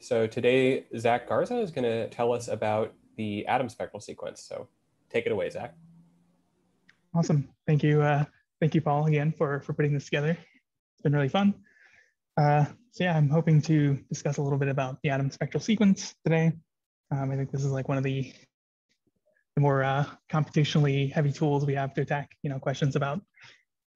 So today, Zack Garza is going to tell us about the Adams spectral sequence. So take it away, Zack. Awesome. Thank you. Uh, thank you, Paul, again, for, for putting this together. It's been really fun. Uh, so yeah, I'm hoping to discuss a little bit about the Adams spectral sequence today. Um, I think this is like one of the, the more uh, computationally heavy tools we have to attack, you know, questions about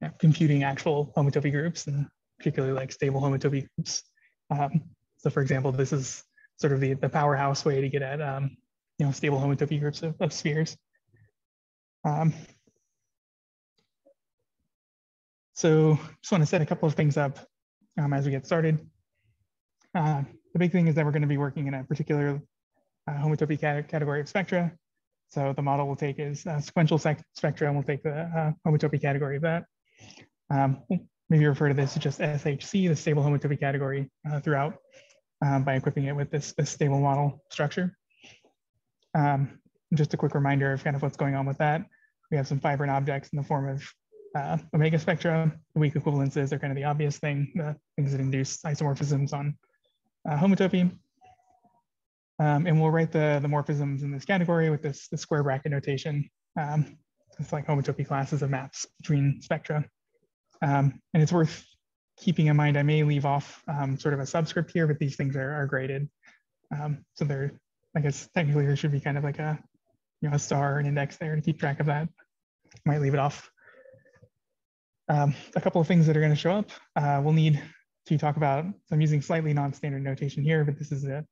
you know, computing actual homotopy groups and particularly like stable homotopy groups. Um, so for example, this is sort of the, the powerhouse way to get at um, you know, stable homotopy groups of, of spheres. Um, so just want to set a couple of things up um, as we get started. Uh, the big thing is that we're going to be working in a particular uh, homotopy cat category of spectra. So the model we'll take is uh, sequential spectra, and we'll take the uh, homotopy category of that. Um, maybe refer to this as just SHC, the stable homotopy category uh, throughout um, by equipping it with this, this stable model structure. Um, just a quick reminder of kind of what's going on with that. We have some fibrant objects in the form of uh, omega spectra. The weak equivalences are kind of the obvious thing, the things that induce isomorphisms on uh, homotopy. Um, and we'll write the, the morphisms in this category with this, this square bracket notation. Um, it's like homotopy classes of maps between spectra. Um, and it's worth keeping in mind, I may leave off um, sort of a subscript here, but these things are, are graded. Um, so they're, I guess technically there should be kind of like a, you know, a star, an index there to keep track of that. Might leave it off. Um, a couple of things that are going to show up. Uh, we'll need to talk about, so I'm using slightly non-standard notation here, but this is a,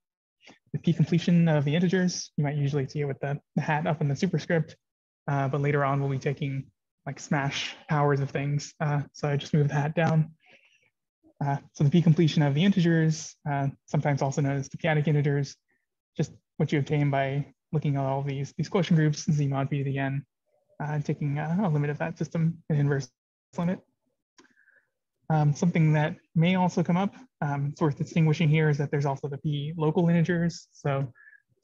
the p completion of the integers. You might usually see it with the, the hat up in the superscript, uh, but later on we'll be taking like smash powers of things. Uh, so I just move the hat down. Uh, so the p completion of the integers, uh, sometimes also known as the p-adic integers, just what you obtain by looking at all these, these quotient groups, z mod p to the n, uh, taking a limit of that system, an inverse limit. Um, something that may also come up, um, it's worth distinguishing here is that there's also the p local integers. So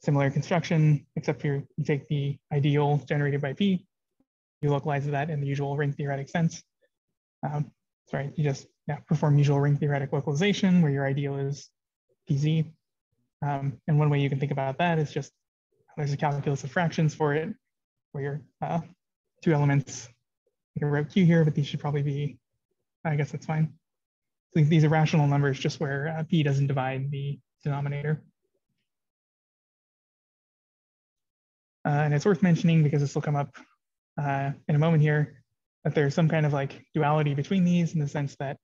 similar construction, except for you take the ideal generated by p, you localize that in the usual ring theoretic sense. Um, right, you just yeah, perform usual ring theoretic localization where your ideal is pz. Um, and one way you can think about that is just there's a calculus of fractions for it, where your uh, two elements, you can write q here, but these should probably be, I guess that's fine. So these are rational numbers just where uh, p doesn't divide the denominator. Uh, and it's worth mentioning because this will come up uh, in a moment here, that there's some kind of like duality between these in the sense that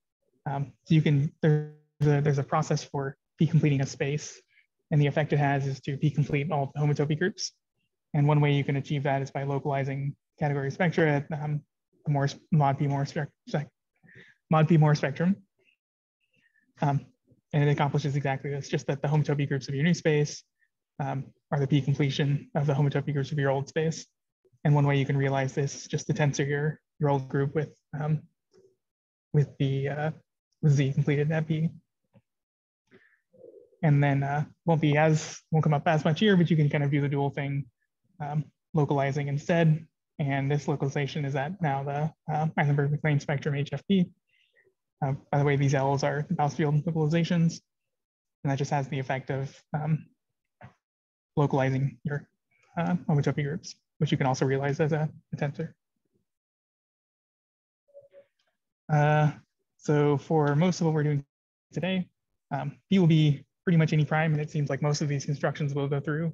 um, so you can, there's a, there's a process for p completing a space and the effect it has is to p complete all the homotopy groups. And one way you can achieve that is by localizing category spectra at um, Moore mod p Moore spec, mod p Moore spectrum. Um, and it accomplishes exactly this, just that the homotopy groups of your new space um, are the p completion of the homotopy groups of your old space. And one way you can realize this is just to tensor your, your old group with, um, with the uh, Z completed at P. And then uh, won't be as, won't come up as much here, but you can kind of do the dual thing um, localizing instead. And this localization is at now the uh, Eilenberg-MacLane spectrum HFP. Uh, by the way, these L's are the field localizations. And that just has the effect of um, localizing your uh, homotopy groups which you can also realize as a, a tensor. Uh, so for most of what we're doing today, um, P will be pretty much any prime, and it seems like most of these constructions will go through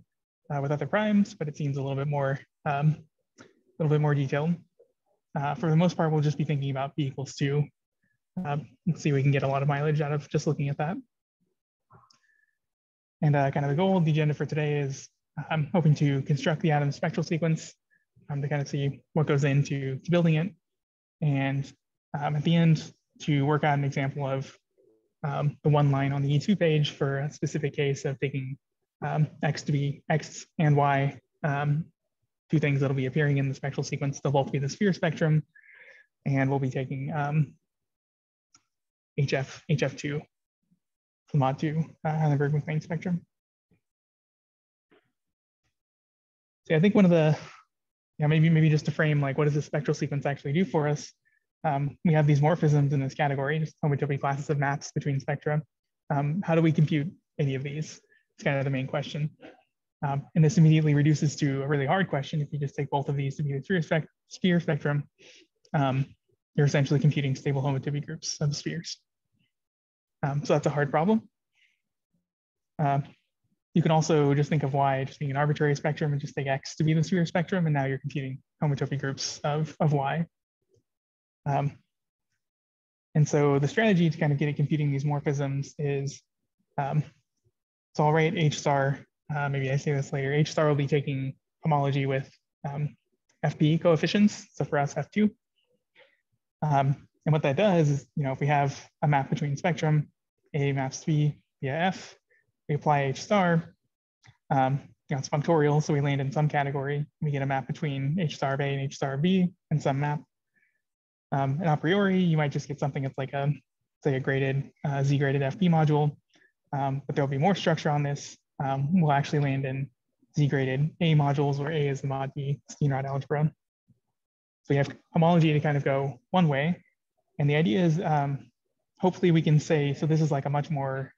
uh, with other primes, but it seems a little bit more, um, a little bit more detailed. Uh, for the most part, we'll just be thinking about B equals two. Um, let's see we can get a lot of mileage out of just looking at that. And uh, kind of the goal the agenda for today is I'm hoping to construct the Adams spectral sequence um, to kind of see what goes into building it. And um, at the end, to work out an example of um, the one line on the E2 page for a specific case of taking um, X to be X and Y, um, two things that'll be appearing in the spectral sequence. They'll both be the sphere spectrum, and we'll be taking um, HF, HF2 from mod 2 uh, Eilenberg-MacLane spectrum. So I think one of the, yeah, maybe maybe just to frame like what does the spectral sequence actually do for us? Um, we have these morphisms in this category, just homotopy classes of maps between spectra. Um, how do we compute any of these? It's kind of the main question. Um, and this immediately reduces to a really hard question. If you just take both of these to be the sphere, spec sphere spectrum, um, you're essentially computing stable homotopy groups of spheres. Um, so that's a hard problem. Uh, you can also just think of y just being an arbitrary spectrum and just take x to be the sphere spectrum, and now you're computing homotopy groups of, of y. Um, and so the strategy to kind of get at computing these morphisms is, um, so I'll write H star, uh, maybe I say this later, H star will be taking homology with um, FP coefficients, so for us F2. Um, and what that does is, you know, if we have a map between spectrum, A maps to B via F, we apply H star, um, you know, it's functorial, so we land in some category. We get a map between H star of A and H star of B and some map. Um, and a priori, you might just get something that's like a, say a graded, uh, Z graded FP module, um, but there'll be more structure on this. Um, we'll actually land in Z graded A modules where A is the mod B Steenrod algebra. So we have homology to kind of go one way. And the idea is um, hopefully we can say, so this is like a much more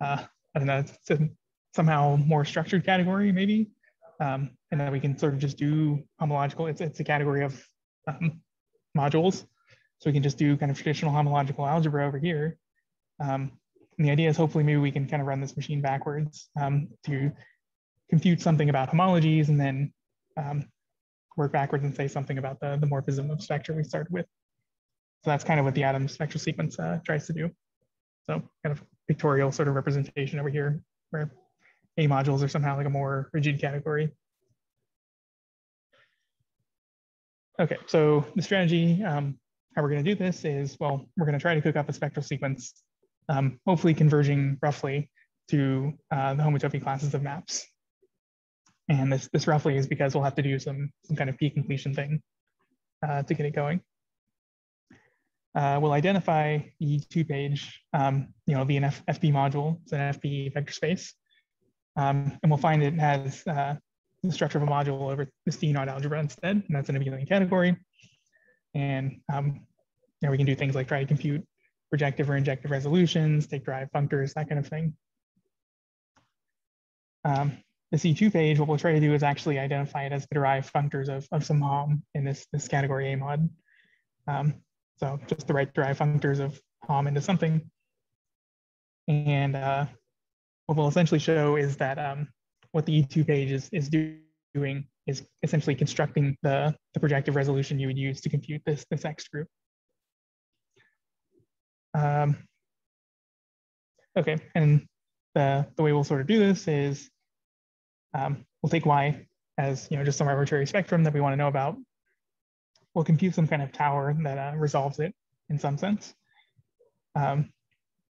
uh, I don't know, somehow more structured category maybe. Um, and then we can sort of just do homological, it's, it's a category of um, modules. So we can just do kind of traditional homological algebra over here. Um, and the idea is hopefully maybe we can kind of run this machine backwards um, to compute something about homologies and then um, work backwards and say something about the, the morphism of spectra we started with. So that's kind of what the Adams spectral sequence uh, tries to do. So kind of pictorial sort of representation over here where A modules are somehow like a more rigid category. Okay, so the strategy, um, how we're gonna do this is, well, we're gonna try to cook up a spectral sequence, um, hopefully converging roughly to uh, the homotopy classes of maps. And this, this roughly is because we'll have to do some, some kind of p completion thing uh, to get it going uh, will identify the E2 page, um, you know, via an F FP module, it's an FB vector space. Um, and we'll find it has uh, the structure of a module over the Steenrod algebra instead, and that's an abelian category. And um, you know, we can do things like try to compute projective or injective resolutions, take derived functors, that kind of thing. Um, the C2 page, what we'll try to do is actually identify it as the derived functors of, of some HOM in this, this category A mod. Um, so just the right derived functors of HOM into something. And uh, what we'll essentially show is that um, what the E2 page is, is doing is essentially constructing the, the projective resolution you would use to compute this, this Ext group. Um, okay, and the, the way we'll sort of do this is um, we'll take Y as you know just some arbitrary spectrum that we want to know about we'll compute some kind of tower that uh, resolves it in some sense. Um,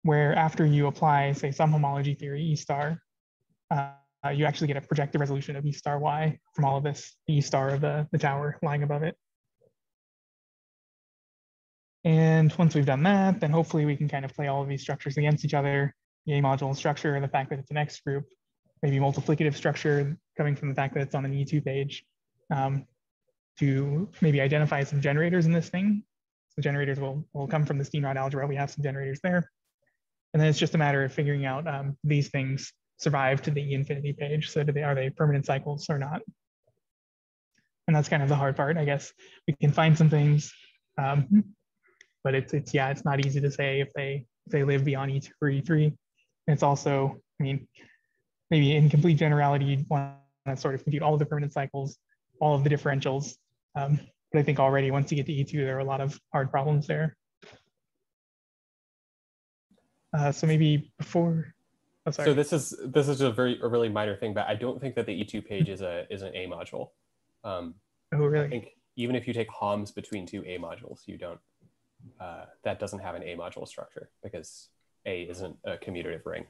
where after you apply, say, some homology theory, E star, uh, you actually get a projected resolution of E star Y from all of this, E star of the, the tower lying above it. And once we've done that, then hopefully we can kind of play all of these structures against each other, the A module structure, the fact that it's an Ext group, maybe multiplicative structure coming from the fact that it's on an E2 page, um, to maybe identify some generators in this thing. So generators will, will come from the Steenrod algebra. We have some generators there. And then it's just a matter of figuring out um, these things survive to the E infinity page. So do they, are they permanent cycles or not? And that's kind of the hard part, I guess. We can find some things, um, but it's, it's, yeah, it's not easy to say if they, if they live beyond E2 or E3. And it's also, I mean, maybe in complete generality, you'd want to sort of compute all of the permanent cycles, all of the differentials, um, but I think already once you get to E2, there are a lot of hard problems there. Uh, so maybe before, oh, So this is this is a very a really minor thing, but I don't think that the E2 page is a is an A module. Um, oh really? I think even if you take HOMs between two A modules, you don't. Uh, that doesn't have an A module structure because A isn't a commutative ring.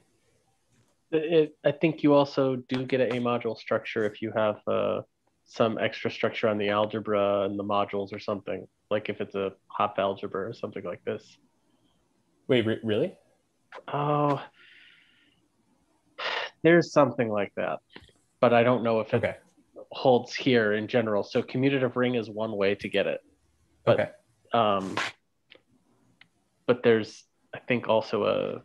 It, I think you also do get an A module structure if you have uh, some extra structure on the algebra and the modules or something, like if it's a Hopf algebra or something like this. Wait, re- really? Oh, there's something like that, but I don't know if it okay. holds here in general. So commutative ring is one way to get it, but okay. um, but there's I think also a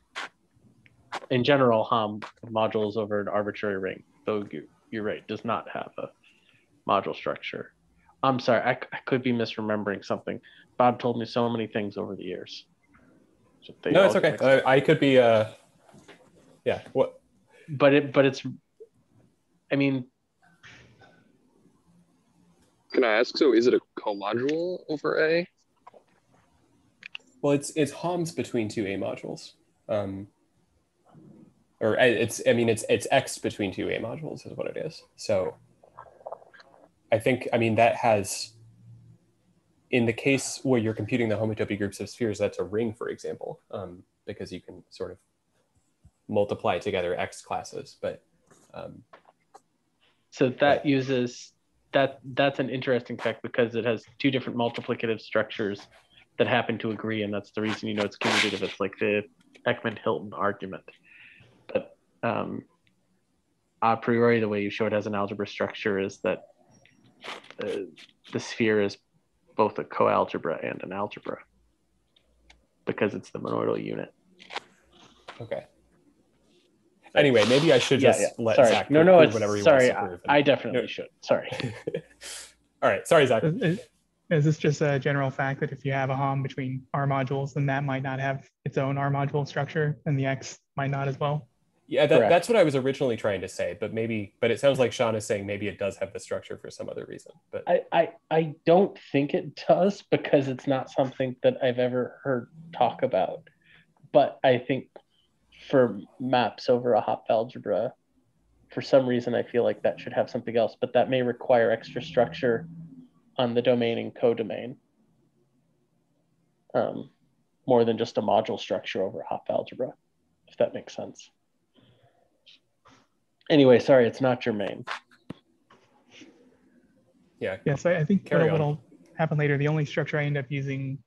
in general, Hom modules over an arbitrary ring, though you, you're right, does not have a module structure. I'm sorry, I, I could be misremembering something. Bob told me so many things over the years. So No, it's okay. I, I could be. Uh, yeah. What? But it, but it's, I mean, Can I ask? So, is it a co-module over A? Well, it's it's HOMs between two A modules. Um, or it's I mean it's it's Ext between two A modules is what it is. So I think I mean that has in the case where you're computing the homotopy groups of spheres, that's a ring, for example, um, because you can sort of multiply together Ext classes. But um, so that uses, that that's an interesting fact because it has two different multiplicative structures that happen to agree. And that's the reason you know it's commutative. It's like the Eckmann-Hilton argument. But um, a priori, the way you show it as an algebra structure is that uh, the sphere is both a coalgebra and an algebra because it's the monoidal unit. okay. Anyway, maybe I should Yeah, just yeah. let Sorry. Zack no, no, it's whatever he sorry. wants to I, prove. I definitely No. should. Sorry. All right, sorry, Zack. Is, is- is this just a general fact that if you have a HOM between R modules, then that might not have its own R module structure and the Ext might not as well? Yeah, that, that's what I was originally trying to say, but maybe, but it sounds like Sean is saying maybe it does have the structure for some other reason. But I, I, I don't think it does because it's not something that I've ever heard talk about. But I think for maps over a Hopf algebra, for some reason, I feel like that should have something else, but that may require extra structure on the domain and codomain. Um, more than just a module structure over a Hopf algebra, if that makes sense. Anyway, sorry, it's not germane. yeah, Yeah, so I think Carry what'll, on. what'll happen later, the only structure I end up using,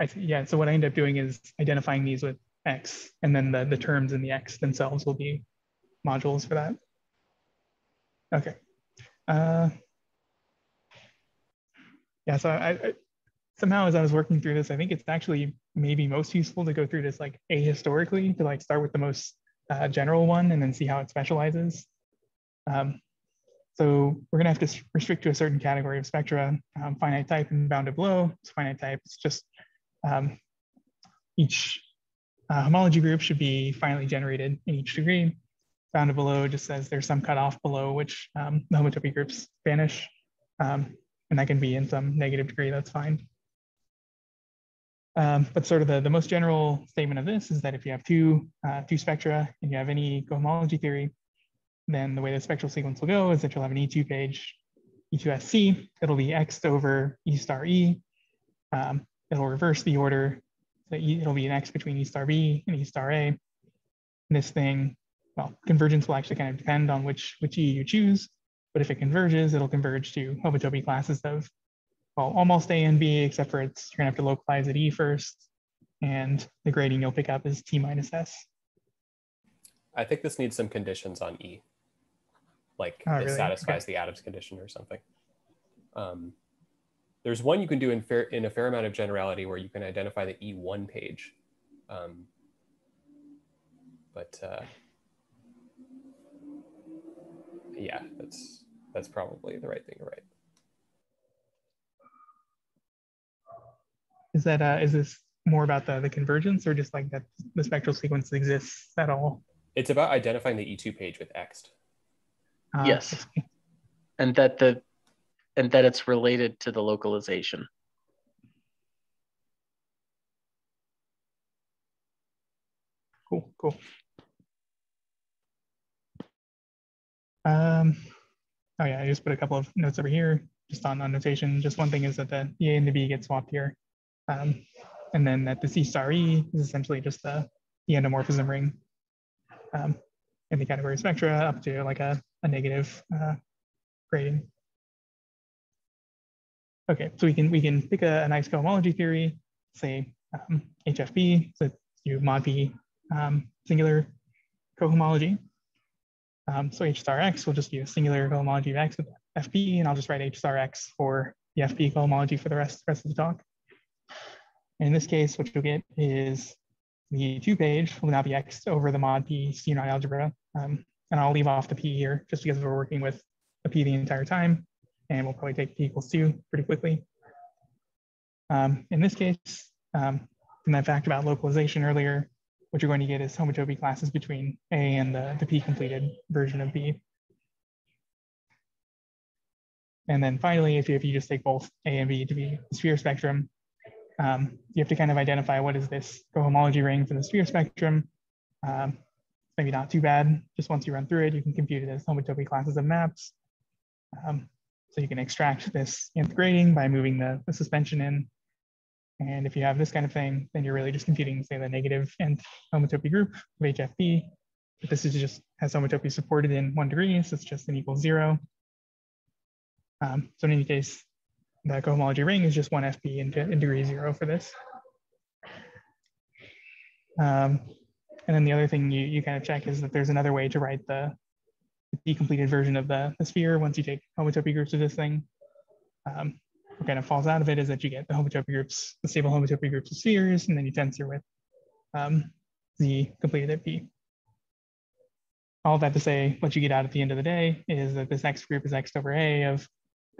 I th- yeah, so what I end up doing is identifying these with Ext, and then the, the terms in the Ext themselves will be modules for that. Okay. Uh, yeah, so I, I somehow as I was working through this, I think it's actually maybe most useful to go through this like ahistorically to like start with the most uh, general one and then see how it specializes. Um, so we're gonna have to restrict to a certain category of spectra, um, finite type and bounded below. It's finite type, it's just um, each uh, homology group should be finally generated in each degree. Bounded below just says there's some cutoff below which um, the homotopy groups vanish. Um, and that can be in some negative degree, that's fine. Um, but sort of the, the most general statement of this is that if you have two, uh, two spectra and you have any cohomology theory, then the way the spectral sequence will go is that you'll have an E2 page, E2SC, it'll be Ext over E star E. Um, it'll reverse the order. So it'll be an Ext between E star B and E star A. And this thing, well, convergence will actually kind of depend on which, which E you choose. But if it converges, it'll converge to homotopy classes of, well, almost A and B, except for it's, you're gonna have to localize at E first. And the grading you'll pick up is T minus S. I think this needs some conditions on E, like Oh, it really? satisfies the Adams condition or something. Um, there's one you can do in fair in a fair amount of generality where you can identify the E1 page, um, but uh, yeah, that's that's probably the right thing to write. Is that, uh, is this more about the, the convergence or just like that the spectral sequence exists at all? It's about identifying the E2 page with Ext. Uh, Yes. and that the and that it's related to the localization. Cool, cool. Um, oh yeah, I just put a couple of notes over here, just on, on notation. Just one thing is that the, the A and the B get swapped here. Um, and then that the C star E is essentially just the, the endomorphism ring um, in the category spectra up to like a, a negative uh, grading. Okay, so we can we can pick a, a nice cohomology theory, say um, HFB, so you mod B um, singular cohomology. Um, so H star X will just be a singular cohomology of X with FP, and I'll just write H star X for the FP cohomology for the rest, rest of the talk. In this case, what you'll get is the two page will now be Ext over the mod P Steenrod algebra. Um, and I'll leave off the P here just because we're working with a P the entire time. And we'll probably take P equals two pretty quickly. Um, in this case, um, from that fact about localization earlier, what you're going to get is homotopy classes between A and the, the P completed version of B. And then finally, if you, if you just take both A and B to be the sphere spectrum, um, you have to kind of identify what is this cohomology ring for the sphere spectrum. Um, maybe not too bad. Just once you run through it, you can compute it as homotopy classes of maps. Um, so you can extract this nth grading by moving the, the suspension in. And if you have this kind of thing, then you're really just computing, say, the negative nth homotopy group of HFP. But this is just has homotopy supported in one degree, so it's just an equal zero. Um, so in any case, the cohomology ring is just one FP in, in degree zero for this. Um, and then the other thing you, you kind of check is that there's another way to write the, the completed version of the, the sphere once you take homotopy groups of this thing. Um, what kind of falls out of it is that you get the homotopy groups, the stable homotopy groups of spheres, and then you tensor with um, the completed P. All that to say, what you get out at the end of the day is that this Ext group is Ext over A of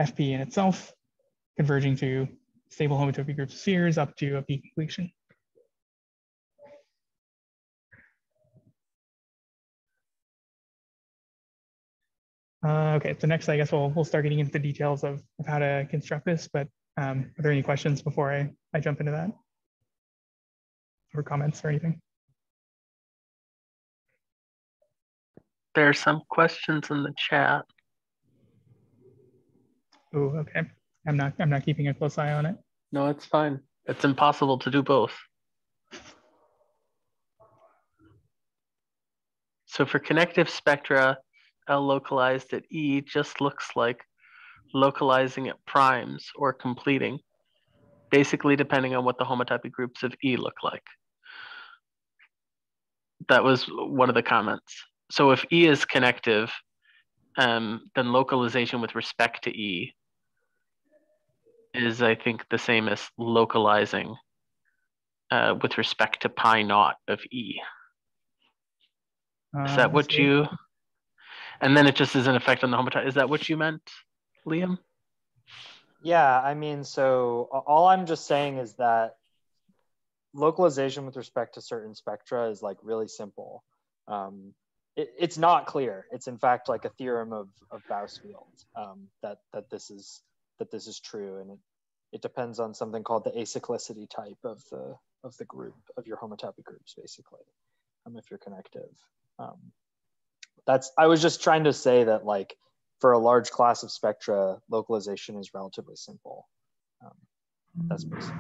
FP in itself, converging to stable homotopy groups of spheres up to a P completion. Uh, okay, so next I guess we'll, we'll start getting into the details of, of how to construct this, but um, are there any questions before I, I jump into that? Or comments or anything? There are some questions in the chat. Oh, okay. I'm not I'm not keeping a close eye on it. No, it's fine. It's impossible to do both. So for connective spectra, L localized at E just looks like localizing at primes or completing, basically depending on what the homotopy groups of E look like. That was one of the comments. So if E is connective, um, then localization with respect to E is, I think, the same as localizing uh, with respect to pi naught of E. Is that Uh, what you? And then it just is an effect on the homotopy. Is that what you meant, Liam? Yeah, I mean, so all I'm just saying is that localization with respect to certain spectra is like really simple. Um, it, it's not clear. It's in fact like a theorem of, of Bousfield um, that that this is that this is true, and it, it depends on something called the acyclicity type of the of the group of your homotopy groups, basically, um, if you're connective. Um, that's I was just trying to say that like for a large class of spectra, localization is relatively simple. Um, that's basically.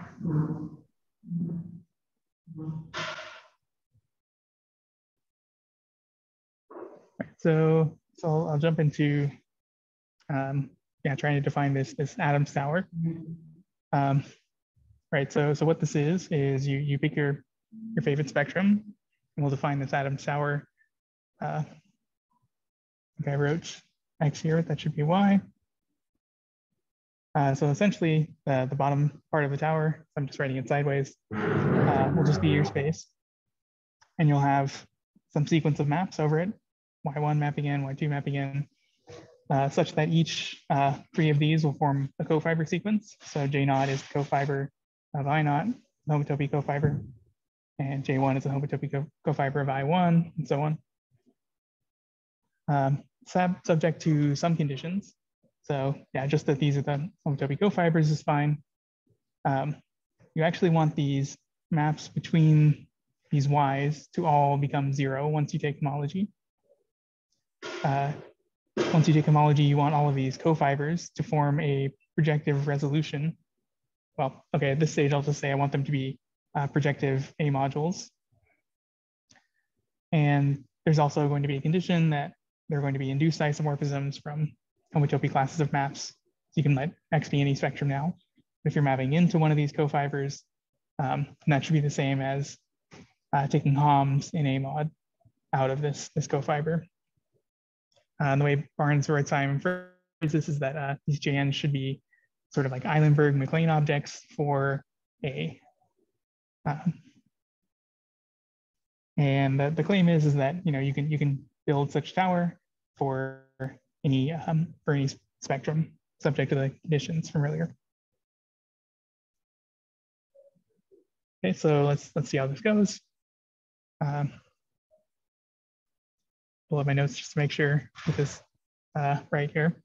So, so I'll, jump into, um, yeah, trying to define this this Adams tower. Um, right. So, so what this is is you you pick your your favorite spectrum, and we'll define this Adams tower. Uh, okay, I wrote x here. That should be y. Uh, so essentially, the, the bottom part of the tower, I'm just writing it sideways, uh, will just be your space. And you'll have some sequence of maps over it, y1 mapping in, y2 mapping in, uh, such that each uh, three of these will form a co-fiber sequence. So J naught is the co-fiber of I naught, the homotopy co-fiber, and J1 is the homotopy co- co-fiber of I1, and so on. Um, sub subject to some conditions. So yeah, just that these are the homotopy co-fibers is fine. Um, you actually want these maps between these y's to all become zero once you take homology. Uh, once you take homology, you want all of these co-fibers to form a projective resolution. Well, okay, at this stage, I'll just say I want them to be uh, projective A modules. And there's also going to be a condition that they're going to be induced isomorphisms from homotopy classes of maps. So you can let X be any spectrum now. If you're mapping into one of these cofibers, um, that should be the same as uh, taking HOMs in A mod out of this, this co-fiber. Uh, and the way Barnes Wertheim phrases this is that uh, these JNs should be sort of like Eilenberg MacLane objects for A. Um, And the, the claim is, is that you know you can you can build such tower for any um, for any spectrum subject to the conditions from earlier. Okay, so let's let's see how this goes. Um, pull up my notes just to make sure get this uh, right here.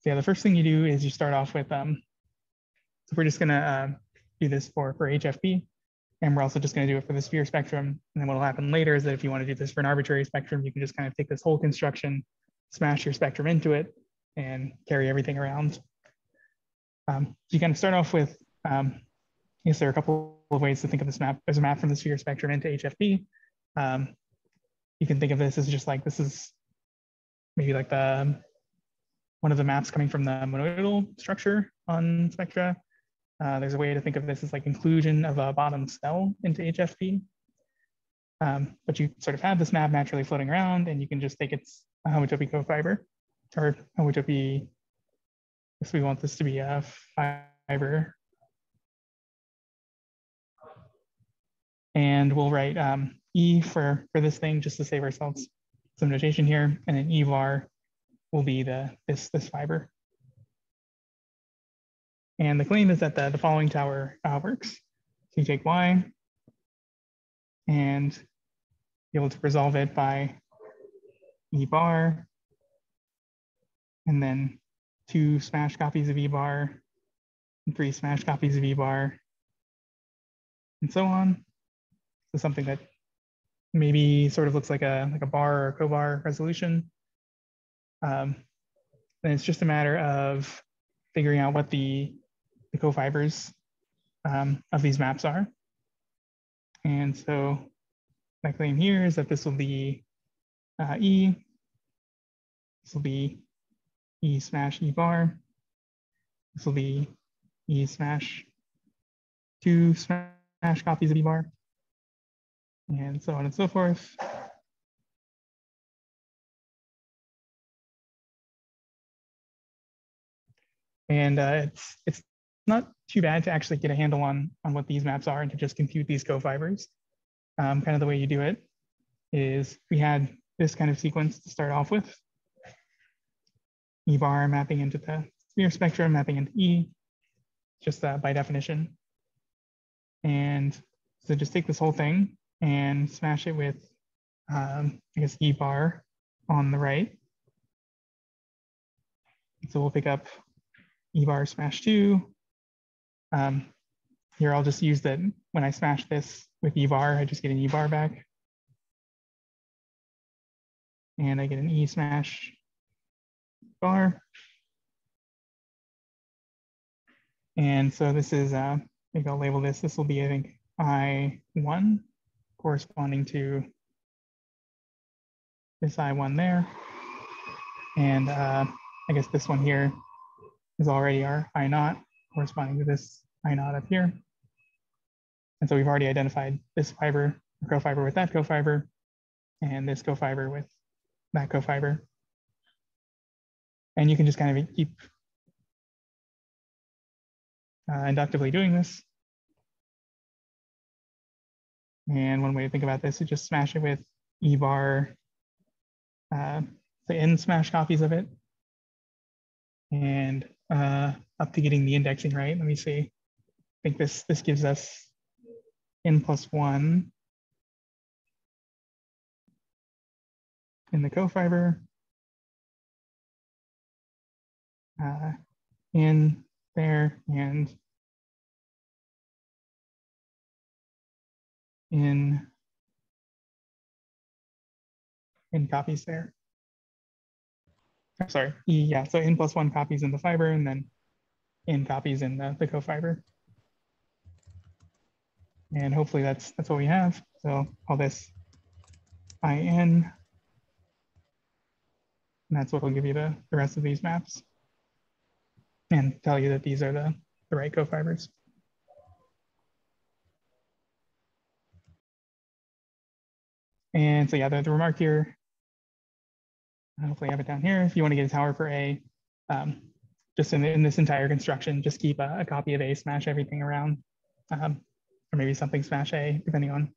So yeah, the first thing you do is you start off with, um, so we're just gonna uh, do this for, for HFP, and we're also just gonna do it for the sphere spectrum. And then what'll happen later is that if you wanna do this for an arbitrary spectrum, you can just kind of take this whole construction, smash your spectrum into it, and carry everything around. Um, so you kind of start off with, um, I guess there are a couple of ways to think of this map. as a map from the sphere spectrum into HFP. Um, you can think of this as just like this is maybe like the one of the maps coming from the monoidal structure on spectra. Uh, there's a way to think of this as like inclusion of a bottom cell into HFP. Um, but you sort of have this map naturally floating around and you can just take its homotopy co-fiber or homotopy, if we want this to be a fiber. And we'll write um, E for, for this thing just to save ourselves some notation here. And then E var will be the this, this fiber. And the claim is that the, the following tower uh, works. So you take Y and be able to resolve it by E bar and then two smash copies of E bar and three smash copies of E bar and so on. So something that maybe sort of looks like a like a bar or cobar resolution. Um, and it's just a matter of figuring out what the, the co-fibers um, of these maps are. And so my claim here is that this will be uh, E, this will be E smash E bar, this will be E smash two smash copies of E bar, and so on and so forth. And uh, it's, it's not too bad to actually get a handle on, on what these maps are and to just compute these co-fibers. Um, kind of the way you do it is we had this kind of sequence to start off with. E bar mapping into the sphere spectrum, mapping into E, just uh, by definition. And so just take this whole thing and smash it with, um, I guess, E bar on the right. So we'll pick up E bar smash two. Um, here I'll just use that when I smash this with E bar, I just get an E bar back. And I get an E smash bar. And so this is, uh, maybe I'll label this, this will be, I think, I1 corresponding to this I1 there. And uh, I guess this one here is already our I naught corresponding to this I naught up here. And so we've already identified this fiber, co-fiber with that co-fiber, and this co-fiber with that co-fiber. And you can just kind of keep uh, inductively doing this. And one way to think about this is just smash it with E bar, uh, the n smash copies of it. And uh, up to getting the indexing right, let me see. I think this, this gives us n plus one in the co-fiber. Uh, in there and in in copies there. I'm sorry, yeah, so n plus one copies in the fiber and then n copies in the, the co-fiber. And hopefully that's that's what we have. So all this IN. And that's what will give you the, the rest of these maps and tell you that these are the, the right co-fibers. And so yeah, the, the remark here, hopefully I have it down here. If you want to get a tower for A, um, just in, in this entire construction, just keep a, a, copy of A, smash everything around, um, or maybe something smash A, depending on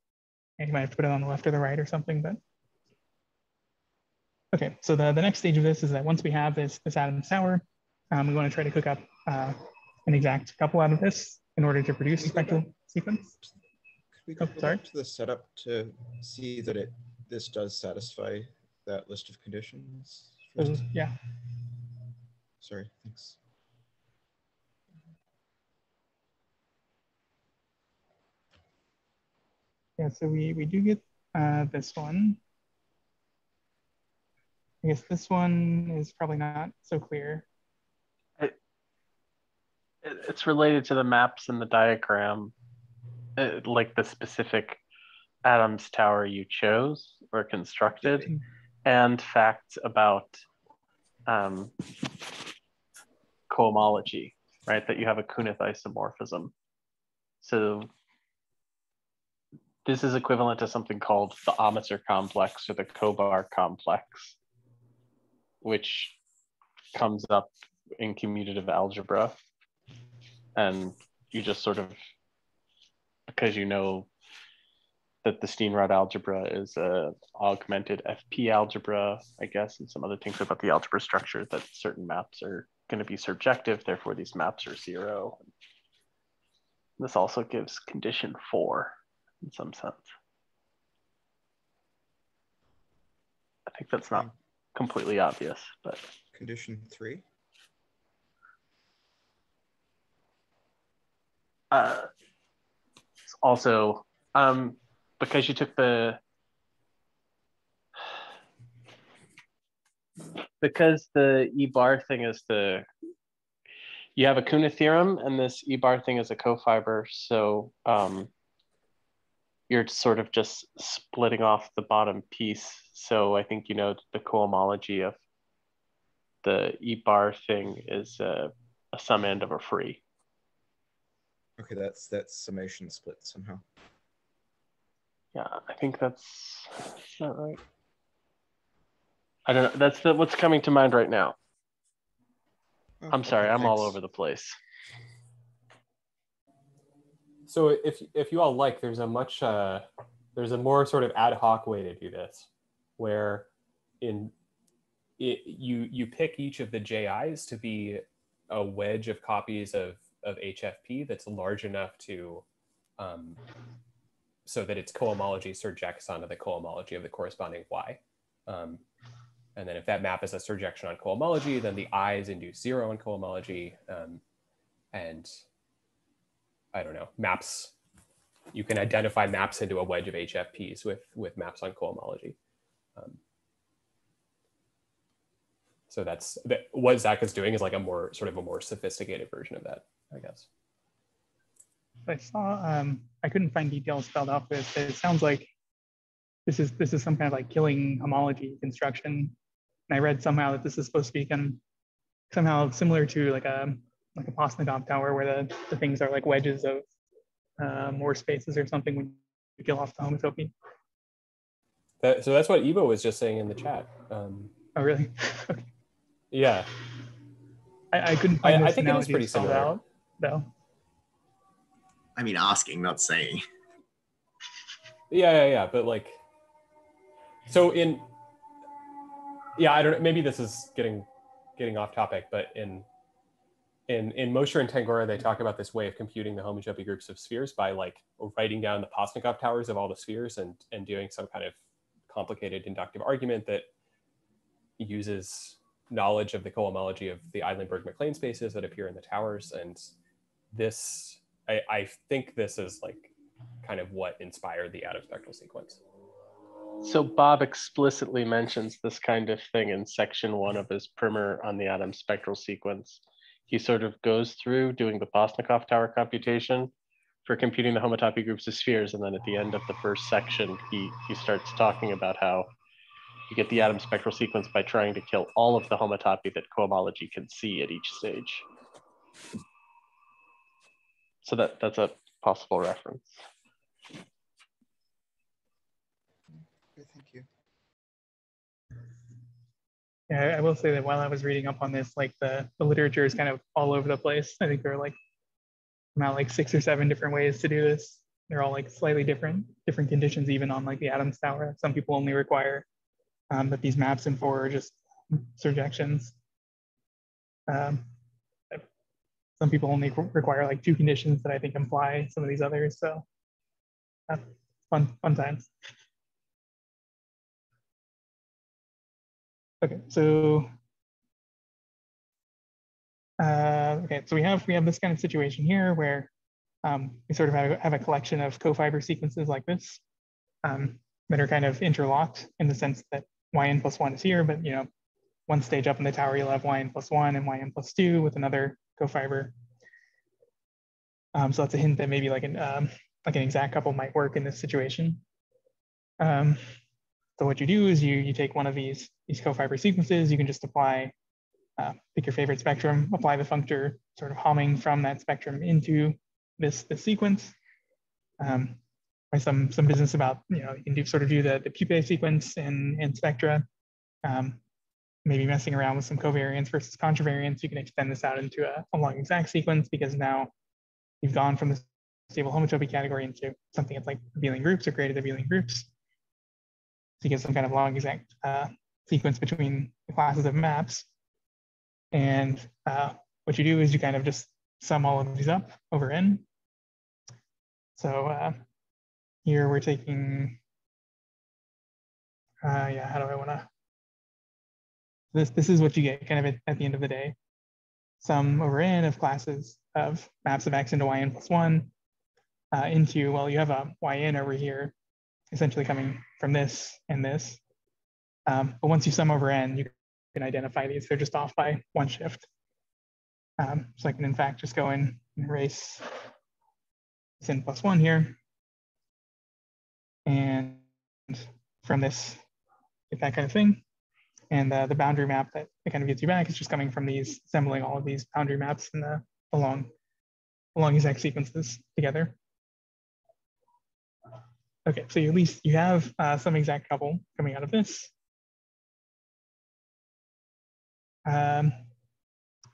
and you might have to put it on the left or the right or something, but okay. So the, the next stage of this is that once we have this, this Adams tower, um, we want to try to cook up uh, an exact couple out of this in order to produce a spectral sequence. Could we Oh, go sorry? back to the setup to see that it this does satisfy that list of conditions? So, first? yeah, Sorry, thanks. yeah. So we, we do get uh, this one. I guess this one is probably not so clear. It, it's related to the maps and the diagram, uh, like the specific Adams Tower you chose or constructed, and facts about um, cohomology, right? That you have a Künneth isomorphism. So this is equivalent to something called the Amitsur complex or the cobar complex, which comes up in commutative algebra. And you just sort of, because you know that the Steenrod algebra is a augmented FP algebra, I guess, and some other things about the algebra structure that certain maps are going to be surjective, therefore these maps are zero. This also gives condition four in some sense. I think that's not completely obvious, but Condition three. uh, also um, because you took the because the e bar thing is the you have a Künneth theorem and this e bar thing is a cofiber. So um, you're sort of just splitting off the bottom piece. So I think you know the cohomology of the e bar thing is a, a sum end of a free. Okay, that's that's summation split somehow. Yeah, I think that's is that right. I don't know. That's the what's coming to mind right now. Oh, I'm sorry, I'm all over the place. So if if you all like, there's a much uh, there's a more sort of ad hoc way to do this, where in it, you you pick each of the JIs to be a wedge of copies of of HFP that's large enough to um, so that its cohomology surjects onto the cohomology of the corresponding Y. Um, and then if that map is a surjection on cohomology, then the I's induce zero on cohomology. Um, and I don't know, maps, you can identify maps into a wedge of HFPs with, with maps on cohomology. Um, so that's that, what Zack is doing is like a more sort of a more sophisticated version of that, I guess. I saw um, I couldn't find details spelled out for this, but it sounds like this is this is some kind of like killing homology construction. And I read somehow that this is supposed to be kind of somehow similar to like a like a Postnikov tower where the, the things are like wedges of uh, more spaces or something when you kill off the homotopy. That, so that's what Evo was just saying in the chat. Um, Oh really? okay. yeah, I, I couldn't I- find I this think it is analogy pretty similar. out though. I mean, asking, not saying. yeah, yeah, yeah. But like, so in, yeah, I don't. Know, maybe this is getting getting off topic, but in in in Mosher and Tangora, they talk about this way of computing the homotopy groups of spheres by like writing down the Postnikov towers of all the spheres and and doing some kind of complicated inductive argument that uses knowledge of the cohomology of the Eilenberg MacLane spaces that appear in the towers. And this, I, I think this is like kind of what inspired the Adams spectral sequence. So Bob explicitly mentions this kind of thing in section one of his primer on the Adams spectral sequence. He sort of goes through doing the Postnikov tower computation for computing the homotopy groups of spheres, and then at the end of the first section, he he starts talking about how you get the atom spectral sequence by trying to kill all of the homotopy that cohomology can see at each stage. So that that's a possible reference. Okay, thank you. Yeah, I will say that while I was reading up on this, like the, the literature is kind of all over the place. I think there are like about like six or seven different ways to do this. they're all like slightly different, different conditions, even on like the Adams tower. Some people only require um, that these maps and four are just surjections. Um, some people only require like two conditions that I think imply some of these others. So uh, fun, fun times. Okay, so uh, okay, so we have we have this kind of situation here where um, we sort of have, have, a collection of co-fiber sequences like this um, that are kind of interlocked in the sense that yn plus one is here, but you know, one stage up in the tower, you'll have yn plus one and yn plus two with another co-fiber. Um, so that's a hint that maybe like an um, like an exact couple might work in this situation. Um, so what you do is you you take one of these these co-fiber sequences, you can just apply uh, pick your favorite spectrum, apply the functor sort of humming from that spectrum into this, this sequence. Um, by some some business about you know you can do sort of do the the Puppe sequence in in spectra, um, maybe messing around with some covariance versus contravariance. You can extend this out into a, a long exact sequence because now you've gone from the stable homotopy category into something that's like abelian groups or graded abelian groups. So you get some kind of long exact uh, sequence between the classes of maps. And uh, what you do is you kind of just sum all of these up over n. So uh, here we're taking, uh, yeah, how do I wanna, this, this is what you get kind of at, at the end of the day. Sum over n of classes of maps of x into yn plus one uh, into, well, you have a yn over here, essentially coming from this and this. Um, but once you sum over n, you can identify these. They're just off by one shift. Um, so I can in fact just go in and erase this n plus one here. And from this, get that kind of thing. And uh, the boundary map that it kind of gets you back is just coming from these, assembling all of these boundary maps in the, along, along exact sequences together. Okay, so at least you have uh, some exact couple coming out of this. Um,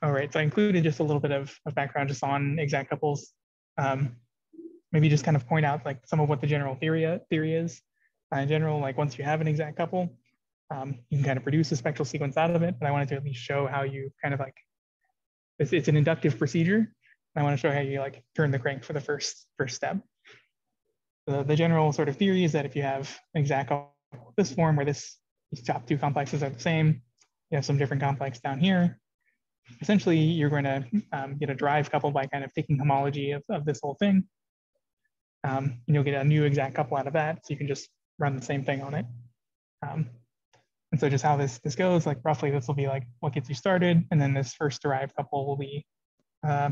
all right, so I included just a little bit of, of background just on exact couples. Um, maybe just kind of point out like some of what the general theory, theory is. Uh, in general, like once you have an exact couple, um, you can kind of produce a spectral sequence out of it, but I wanted to at least show how you kind of like, it's, it's an inductive procedure. I want to show how you like turn the crank for the first, first step. The, the general sort of theory is that if you have an exact this form where this, these top two complexes are the same, you have some different complex down here. Essentially, you're going to um, get a derived couple by kind of taking homology of, of this whole thing. Um, and you'll get a new exact couple out of that. So you can just run the same thing on it. Um, and so just how this, this goes, like roughly this will be like what gets you started. And then this first derived couple will be uh,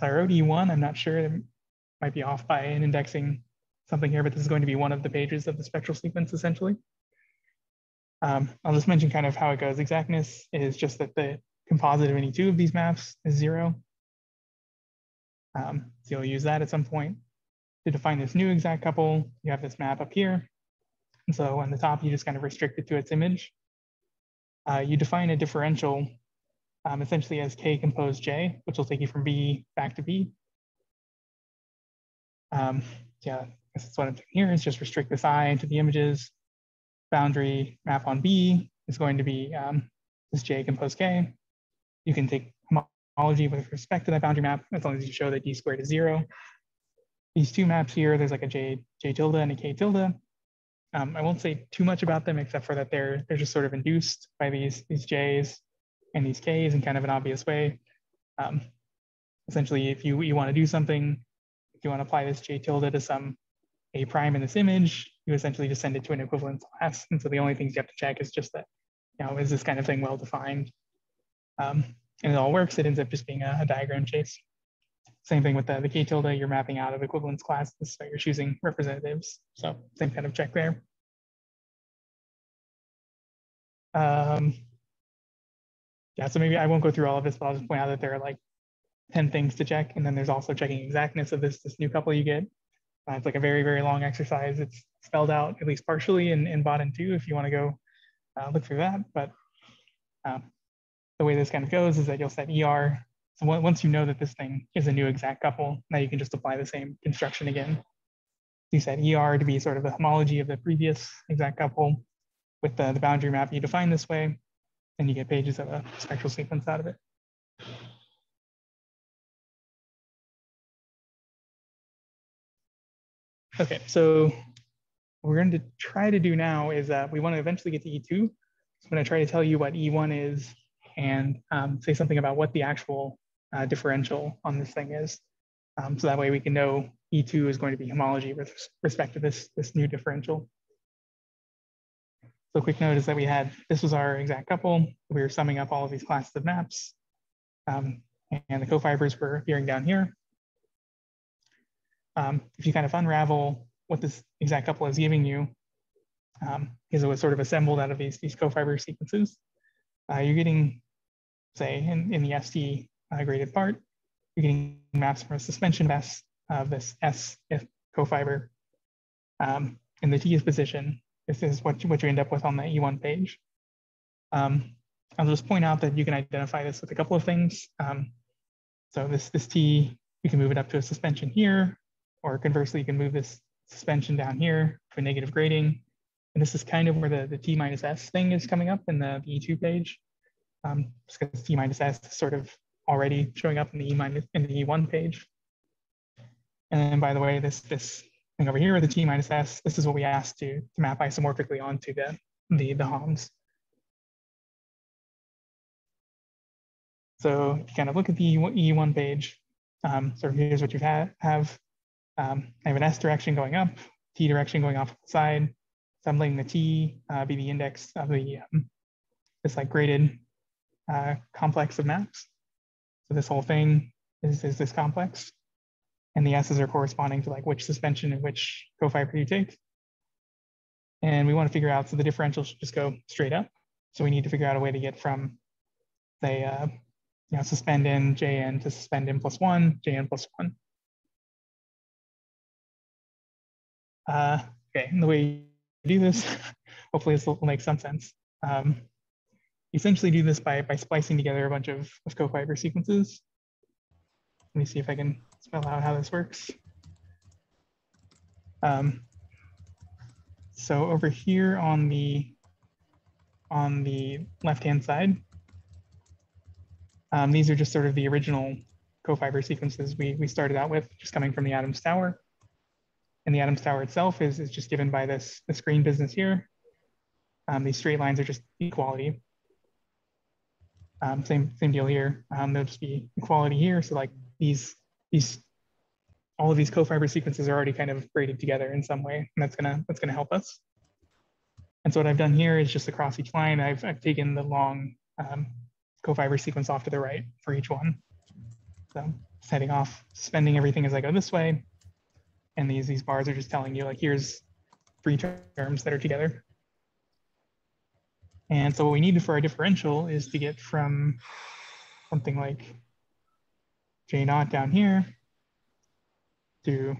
one. I'm not sure, it might be off by an indexing something here, but this is going to be one of the pages of the spectral sequence essentially. Um, I'll just mention kind of how it goes. Exactness is just that the composite of any two of these maps is zero. Um, so you'll use that at some point. To define this new exact couple, you have this map up here. And so on the top, you just kind of restrict it to its image. Uh, you define a differential um, essentially as k composed j, which will take you from B back to B. Um, yeah, that's what I'm doing here is just restrict this i to the images boundary map on B is going to be um, this J composed K. You can take homology with respect to that boundary map as long as you show that D squared is zero. These two maps here, there's like a J, J tilde and a K tilde. Um, I won't say too much about them except for that they're, they're just sort of induced by these, these J's and these K's in kind of an obvious way. Um, essentially, if you, you want to do something, if you want to apply this J tilde to some A prime in this image, you essentially just send it to an equivalence class. And so the only things you have to check is just that, you know, is this kind of thing well defined? Um, and it all works, it ends up just being a, a diagram chase. Same thing with the, the K tilde, you're mapping out of equivalence classes, so you're choosing representatives. So same kind of check there. Um, yeah, so maybe I won't go through all of this, but I'll just point out that there are like 10 things to check. And then there's also checking exactness of this, this new couple you get. Uh, it's like a very, very long exercise. It's spelled out at least partially in, in Bott and Tu if you want to go uh, look through that. But um, the way this kind of goes is that you'll set ER so once you know that this thing is a new exact couple, now you can just apply the same construction again. You set ER to be sort of the homology of the previous exact couple with the, the boundary map you define this way, and you get pages of a spectral sequence out of it. Okay, so what we're going to try to do now is uh, we want to eventually get to E2. So I'm going to try to tell you what E1 is and um, say something about what the actual uh, differential on this thing is. Um, so that way we can know E2 is going to be homology with respect to this, this new differential. So a quick note is that we had, this was our exact couple. We were summing up all of these classes of maps. Um, and the cofibers were appearing down here. Um, if you kind of unravel what this exact couple is giving you, um, because it was sort of assembled out of these, these cofiber sequences, uh, you're getting, say, in, in the ST uh, graded part, you're getting maps from a suspension S of this S if cofiber. Um, and the T position. This is what you, what you end up with on the E1 page. Um, I'll just point out that you can identify this with a couple of things. Um, so this, this T, you can move it up to a suspension here, or conversely, you can move this suspension down here a negative grading. And this is kind of where the, the T minus S thing is coming up in the, the E2 page. Um, because T minus S is sort of already showing up in the E minus in the E1 page. And then by the way, this this thing over here, the T minus S, this is what we asked to, to map isomorphically onto the, the, the HOMs. So if you kind of look at the E1 page, um, sort of here's what you have. have um, I have an S direction going up, T direction going off the side. So I'm letting the T uh, be the index of the um, this like graded uh, complex of maps. So this whole thing is, is this complex. And the S's are corresponding to like which suspension and which cofiber you take. And we want to figure out, so the differential should just go straight up. So we need to figure out a way to get from, say, uh, you know, suspend in Jn to suspend in plus one, Jn plus one. Uh, okay, and the way you do this, hopefully this will make some sense. Um, essentially do this by, by splicing together a bunch of, of cofiber sequences. Let me see if I can spell out how this works. Um, so over here on the on the left-hand side, um, these are just sort of the original cofiber sequences we, we started out with, just coming from the Adams Tower. And the Adams Tower itself is, is just given by this, this green business here. Um, these straight lines are just equality. Um, same, same deal here. Um, there'll just be equality here. So like these, these, all of these cofiber sequences are already kind of braided together in some way, and that's gonna, that's gonna help us. And so what I've done here is just across each line, I've, I've taken the long um, cofiber sequence off to the right for each one. So setting off, spending everything as I go this way. And these, these bars are just telling you like, here's three terms that are together. And so what we need for our differential is to get from something like J naught down here to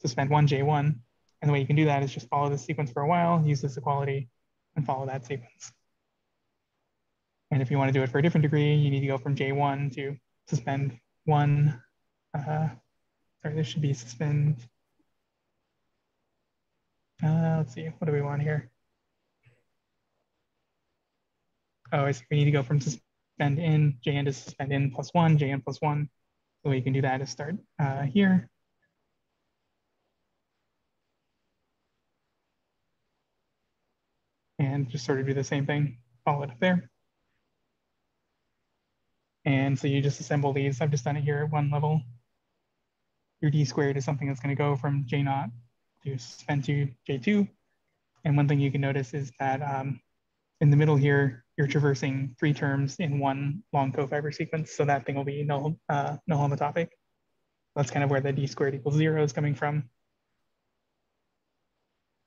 suspend one J1. And the way you can do that is just follow this sequence for a while, use this equality, and follow that sequence. And if you want to do it for a different degree, you need to go from J1 to suspend one. Uh, sorry, this should be suspend. Uh, let's see, what do we want here? Oh, I see. we need to go from suspend in, Jn to suspend in plus one, Jn plus one. The way you can do that is start uh, here. And just sort of do the same thing, follow it up there. And so you just assemble these. I've just done it here at one level. Your D squared is something that's gonna go from J naught to suspend to J2. And one thing you can notice is that um, in the middle here, you're traversing three terms in one long cofiber sequence. So that thing will be null, uh, null homotopic. That's kind of where the D squared equals zero is coming from.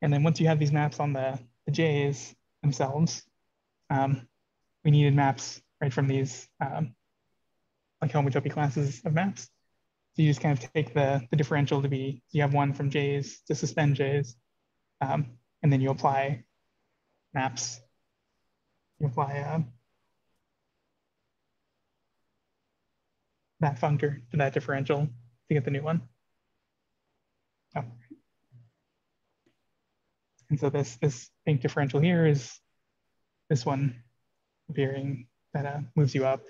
And then once you have these maps on the, the J's themselves, um, we needed maps right from these um, like homotopy classes of maps. So you just kind of take the, the differential to be, you have one from J's to suspend J's, um, and then you apply maps. You apply, uh, that functor to that differential to get the new one. Oh. And so this, this pink differential here is this one appearing that uh, moves you up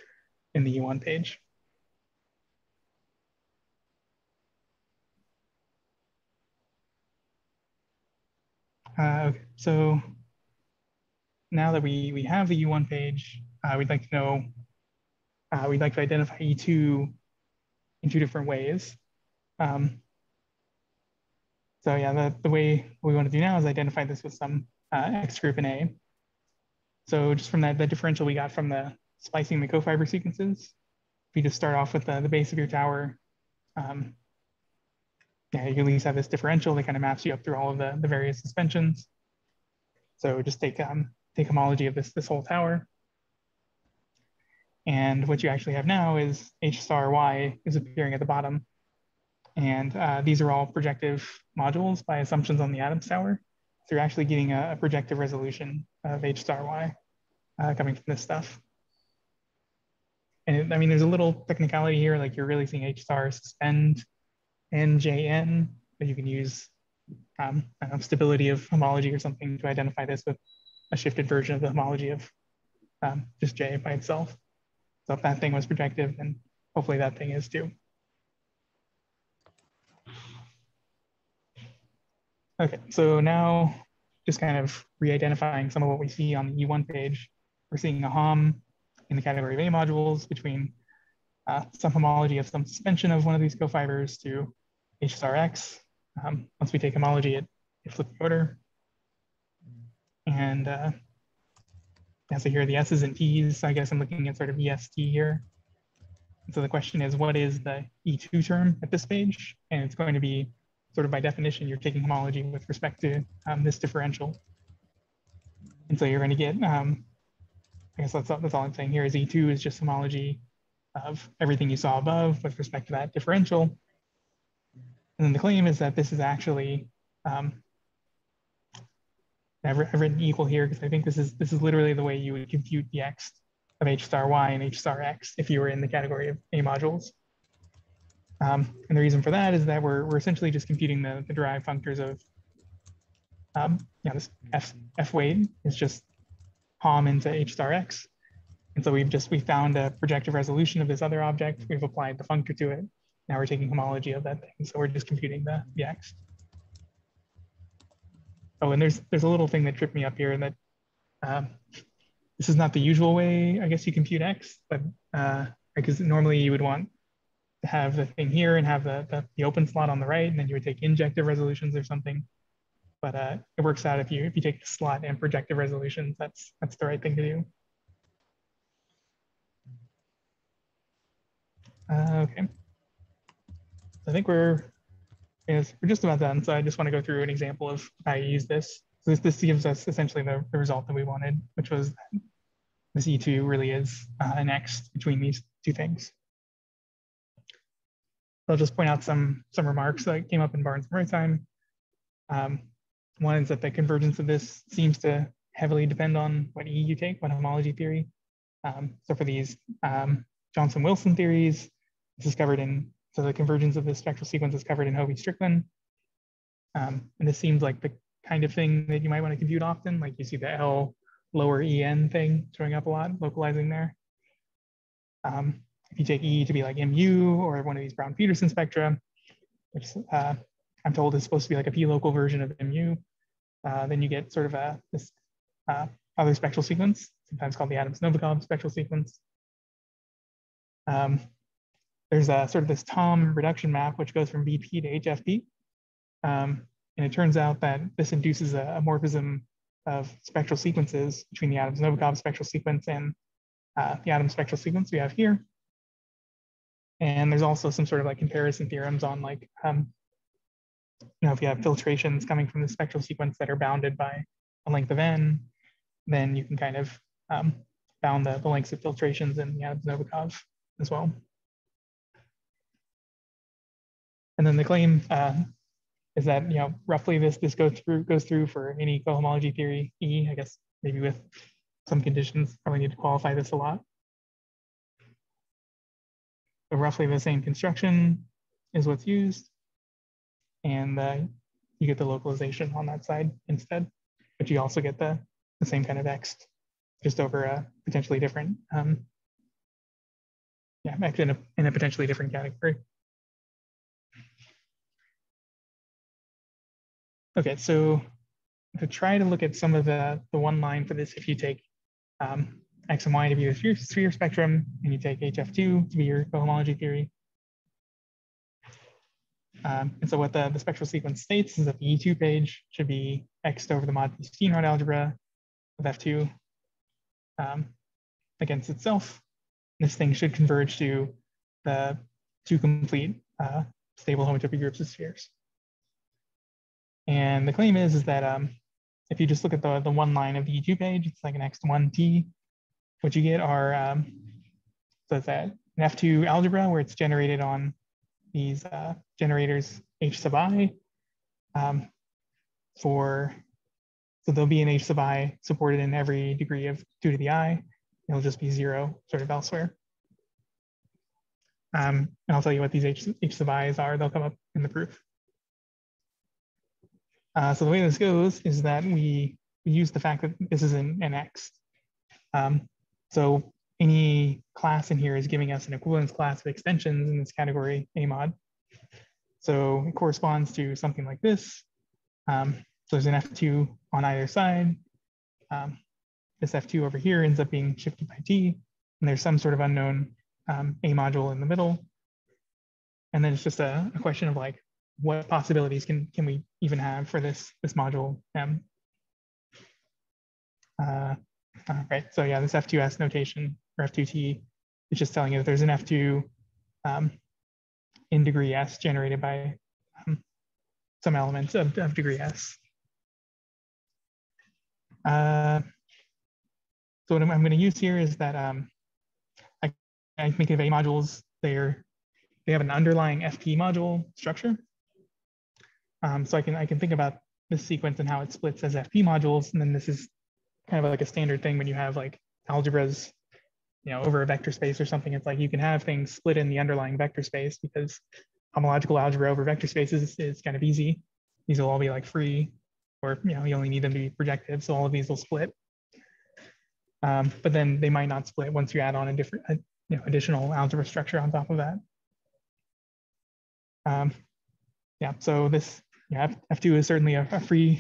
in the E1 page. Uh, okay, so now that we, we have the E1 page, uh, we'd like to know, uh, we'd like to identify E2 in two different ways. Um, so yeah, the, the way we want to do now is identify this with some uh, Ext group in A. So just from that, the differential we got from the splicing the cofiber sequences, if you just start off with the, the base of your tower, um, yeah, you at least have this differential that kind of maps you up through all of the, the various suspensions. So just take um, take homology of this, this whole tower. And what you actually have now is H star Y is appearing at the bottom. And uh, these are all projective modules by assumptions on the Adams tower. So you're actually getting a, a projective resolution of H star Y uh, coming from this stuff. And it, I mean, there's a little technicality here, like you're really seeing H star suspend NJN, but you can use um, know, stability of homology or something to identify this with a shifted version of the homology of um, just J by itself. So if that thing was projective, then hopefully that thing is too. Okay, so now just kind of re-identifying some of what we see on the E1 page. We're seeing a HOM in the category of A modules between uh, some homology of some suspension of one of these cofibers to HSRX. Um, once we take homology, it, it flips the order. And uh, so here are the S's and T's. So I guess I'm looking at sort of EST here. so the question is, what is the E2 term at this page? And it's going to be sort of by definition, you're taking homology with respect to um, this differential. And so you're going to get, um, I guess that's, that's all I'm saying here is E2 is just homology of everything you saw above with respect to that differential. And then the claim is that this is actually um, I've, written equal here because I think this is this is literally the way you would compute the Ext of h star y and h star x if you were in the category of A modules. Um, and the reason for that is that we're, we're essentially just computing the, the derived functors of, um, you know, this f, f weight is just HOM into h star x. And so we've just, we found a projective resolution of this other object. We've applied the functor to it. Now we're taking homology of that thing. So we're just computing the, the Ext. Oh, and there's there's a little thing that tripped me up here and that um, this is not the usual way, I guess you compute Ext, but uh, because normally you would want to have the thing here and have the, the, the, open slot on the right, and then you would take injective resolutions or something. But uh, it works out if you if you take the slot and projective resolutions, that's that's the right thing to do. Uh, okay. I think we're is we're just about done. So I just want to go through an example of how you use this. So this, this gives us essentially the, the result that we wanted, which was this E2 really is uh, an Ext between these two things. I'll just point out some, some remarks that came up in Barnes and Roitzheim. Um, one is that the convergence of this seems to heavily depend on what E you take, what homology theory. Um, so for these um, Johnson-Wilson theories, it's discovered in so the convergence of this spectral sequence is covered in Hovey-Strickland. Um, and this seems like the kind of thing that you might want to compute often. Like you see the L lower EN thing showing up a lot, localizing there. Um, if you take E to be like MU or one of these Brown-Peterson spectra, which uh, I'm told is supposed to be like a p-local version of MU, uh, then you get sort of a this uh, other spectral sequence, sometimes called the Adams-Novikov spectral sequence. Um, there's a sort of this Thom reduction map, which goes from BP to HFP. Um, and it turns out that this induces a, a, morphism of spectral sequences between the Adams-Novikov spectral sequence and uh, the Adams spectral sequence we have here. And there's also some sort of like comparison theorems on like, um, you know, if you have filtrations coming from the spectral sequence that are bounded by a length of n, then you can kind of um, bound the, the lengths of filtrations in the Adams-Novikov as well. And then the claim uh, is that you know roughly this this goes through goes through for any cohomology theory E. I guess maybe with some conditions. Probably need to qualify this a lot. so roughly the same construction is what's used. And uh, you get the localization on that side instead, but you also get the, the same kind of Ext just over a potentially different, um, yeah, in a, in a potentially different category. Okay, so to try to look at some of the, the one line for this, if you take um, X and Y to be the sphere, spectrum, and you take HF2 to be your cohomology theory. Um, and so what the, the spectral sequence states is that the E2 page should be Ext over the mod Steenrod algebra of F2 um, against itself. This thing should converge to the two complete uh, stable homotopy groups of spheres. And the claim is, is that um, if you just look at the, the one line of the E2 page, it's like an Ext1T. What you get are, um, so it's an F2 algebra where it's generated on these uh, generators H sub i um, for, so there'll be an H sub i supported in every degree of two to the i. It'll just be zero sort of elsewhere. Um, and I'll tell you what these H, H sub i's are. They'll come up in the proof. Uh, so the way this goes is that we, we use the fact that this is an, an Ext. Um, so any class in here is giving us an equivalence class of extensions in this category A mod. So it corresponds to something like this. Um, so there's an F2 on either side. Um, this F2 over here ends up being shifted by T, and there's some sort of unknown um, A module in the middle. And then it's just a, a question of like, what possibilities can, can we even have for this, this module M? Uh, uh, right, so yeah, this F2S notation or F2T is just telling you that there's an F2 um, in degree S generated by um, some elements of, of degree S. Uh, so what I'm, I'm going to use here is that um, I, I think of A modules, they're, they have an underlying FP module structure. Um, so I can, I can think about this sequence and how it splits as FP modules. And then this is kind of like a standard thing when you have like algebras, you know, over a vector space or something. It's like you can have things split in the underlying vector space because homological algebra over vector spaces is, is kind of easy. These will all be like free, or you know, you only need them to be projective. So all of these will split. Um, but then they might not split once you add on a different, a, you know, additional algebra structure on top of that. Um, yeah, so this yeah, F, 2 is certainly a, a, free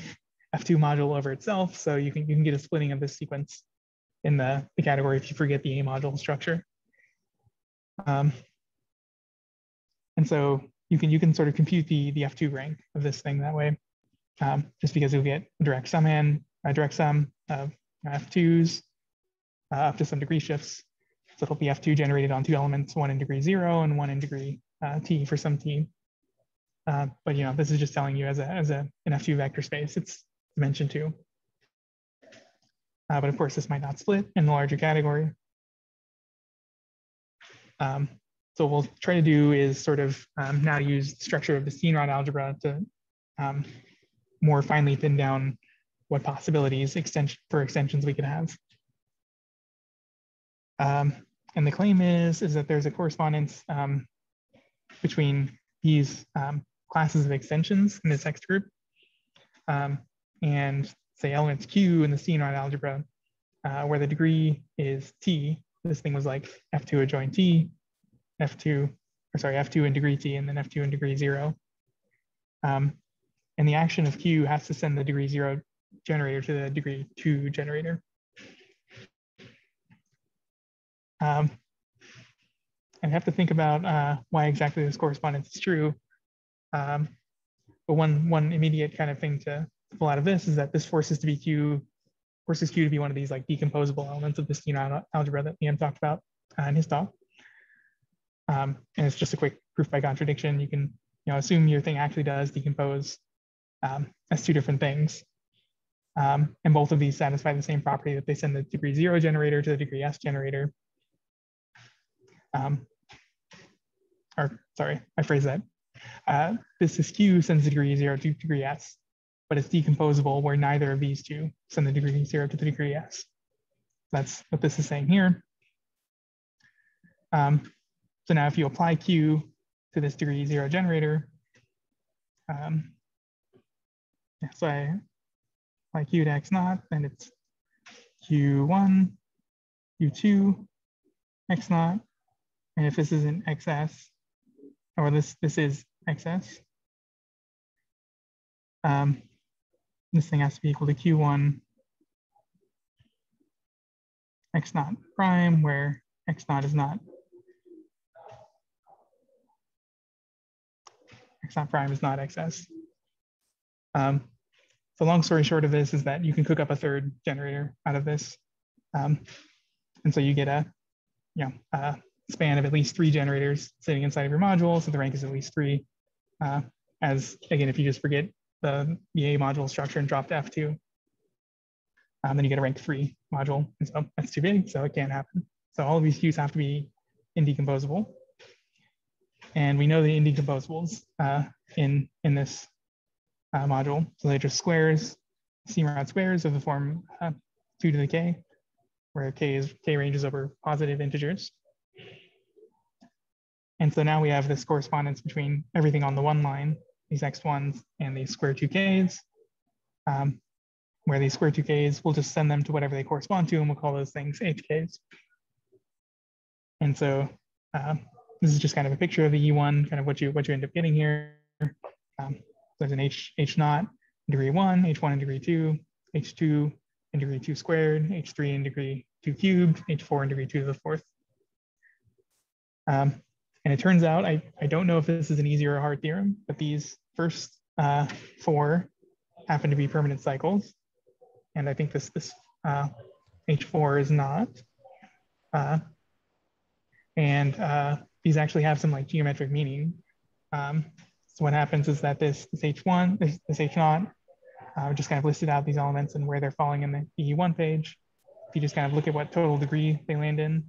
F2 module over itself. So you can you can get a splitting of this sequence in the, the category if you forget the A module structure. Um, and so you can you can sort of compute the the F2 rank of this thing that way, um, just because you'll get a direct sum in, a direct sum of F2s uh, up to some degree shifts. So it'll be F2 generated on two elements, one in degree zero and one in degree uh, T for some T. Uh, but you know, this is just telling you as a as a an F2 vector space, it's dimension two. Uh, but of course, this might not split in the larger category. Um, so what we'll try to do is sort of um, now use the structure of the Steenrod algebra to um, more finely pin down what possibilities extension for extensions we could have. Um, and the claim is, is that there's a correspondence um, between these um, classes of extensions in this Ext group um, and say elements Q in the Steenrod algebra, uh, where the degree is T. This thing was like F2 adjoint T, F2, or sorry, F2 in degree T and then F2 in degree zero. Um, and the action of Q has to send the degree zero generator to the degree two generator. Um, and have to think about uh, why exactly this correspondence is true. Um, but one, one immediate kind of thing to pull out of this is that this forces to be Q, forces Q to be one of these like decomposable elements of the Steenrod algebra that Liam talked about uh, in his talk. Um, and it's just a quick proof by contradiction. You can you know, assume your thing actually does decompose um, as two different things. Um, and both of these satisfy the same property that they send the degree zero generator to the degree S generator. Um, or sorry, I phrase that. Uh, this is Q sends the degree zero to degree S, but it's decomposable where neither of these two send the degree zero to the degree S. That's what this is saying here. Um, so now if you apply Q to this degree zero generator, um, yeah, so I apply Q to X naught, then it's Q1, Q2, X naught. And if this isn't XS, or this, this is XS, um, this thing has to be equal to Q1 X naught prime, where X naught is not X naught prime is not XS. Um, so long story short of this is that you can cook up a third generator out of this. Um, and so you get a, you know, a span of at least three generators sitting inside of your module. So the rank is at least three. Uh, as again, if you just forget the, the A module structure and drop to F2, um, then you get a rank three module. And so that's too big, so it can't happen. So all of these queues have to be indecomposable. And we know the indecomposables uh, in, in this uh, module. So they're just squares, Steenrod squares of the form uh, 2 to the k, where k is k ranges over positive integers. And so now we have this correspondence between everything on the one line, these Ext1s and these square 2ks, um, where these square 2ks, we'll just send them to whatever they correspond to, and we'll call those things hks. And so uh, this is just kind of a picture of the E1, kind of what you what you end up getting here. Um, there's an H, H naught degree one, H1 in degree two, H2 in degree two squared, H3 in degree two cubed, H4 in degree two to the fourth. Um, and it turns out, I, I don't know if this is an easy or a hard theorem, but these first uh, four happen to be permanent cycles. And I think this, this uh, H4 is not. Uh, and uh, these actually have some like geometric meaning. Um, so what happens is that this, this H1, this, this H naught, uh, just kind of listed out these elements and where they're falling in the E1 page. If you just kind of look at what total degree they land in,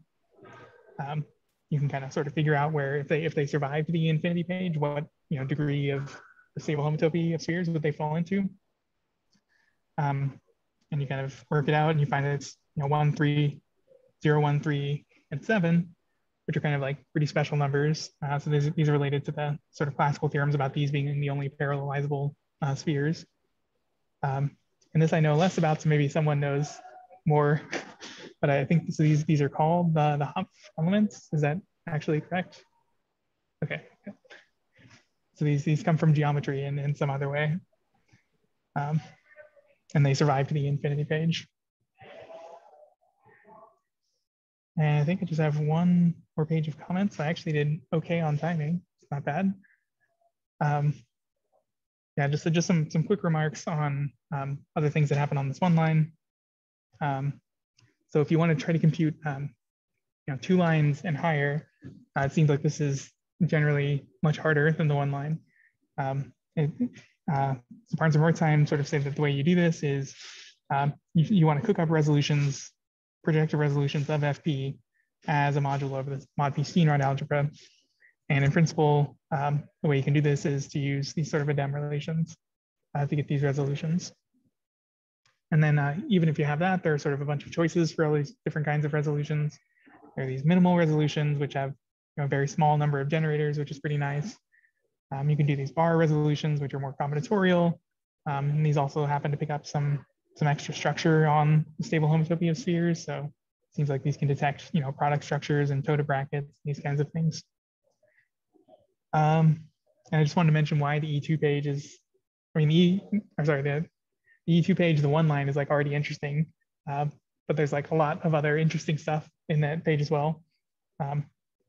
um, you can kind of sort of figure out where if they if they survived the infinity page, what you know degree of the stable homotopy of spheres would they fall into. Um, and you kind of work it out and you find that it's you know one, three, zero, one, three, and seven which are kind of like pretty special numbers. Uh, so these, these are related to the sort of classical theorems about these being the only parallelizable uh, spheres. Um, and this I know less about, so maybe someone knows more, but I think so these, these are called the, the Hopf elements. Is that actually correct? Okay. So these, these come from geometry in, in some other way. Um, and they survive to the infinity page. And I think I just have one more page of comments. I actually did okay on timing. It's not bad. Um, yeah, just, just some, some quick remarks on um, other things that happen on this one line. Um, so if you want to try to compute um, you know, two lines and higher, uh, it seems like this is generally much harder than the one line. Um, it, uh, so Barnes and Roitzheim sort of say that the way you do this is um, you, you want to cook up resolutions projective resolutions of FP as a module over the mod P Steenrod algebra. And in principle, um, the way you can do this is to use these sort of Adem relations uh, to get these resolutions. And then uh, even if you have that, there are sort of a bunch of choices for all these different kinds of resolutions. There are these minimal resolutions, which have you know, a very small number of generators, which is pretty nice. Um, you can do these bar resolutions, which are more combinatorial. Um, and these also happen to pick up some some extra structure on the stable homotopy of spheres. So it seems like these can detect, you know, product structures and toda brackets, these kinds of things. Um, and I just wanted to mention why the E2 page is, I mean, the E, I'm sorry, the, the E2 page, the one line is like already interesting, uh, but there's like a lot of other interesting stuff in that page as well. Um,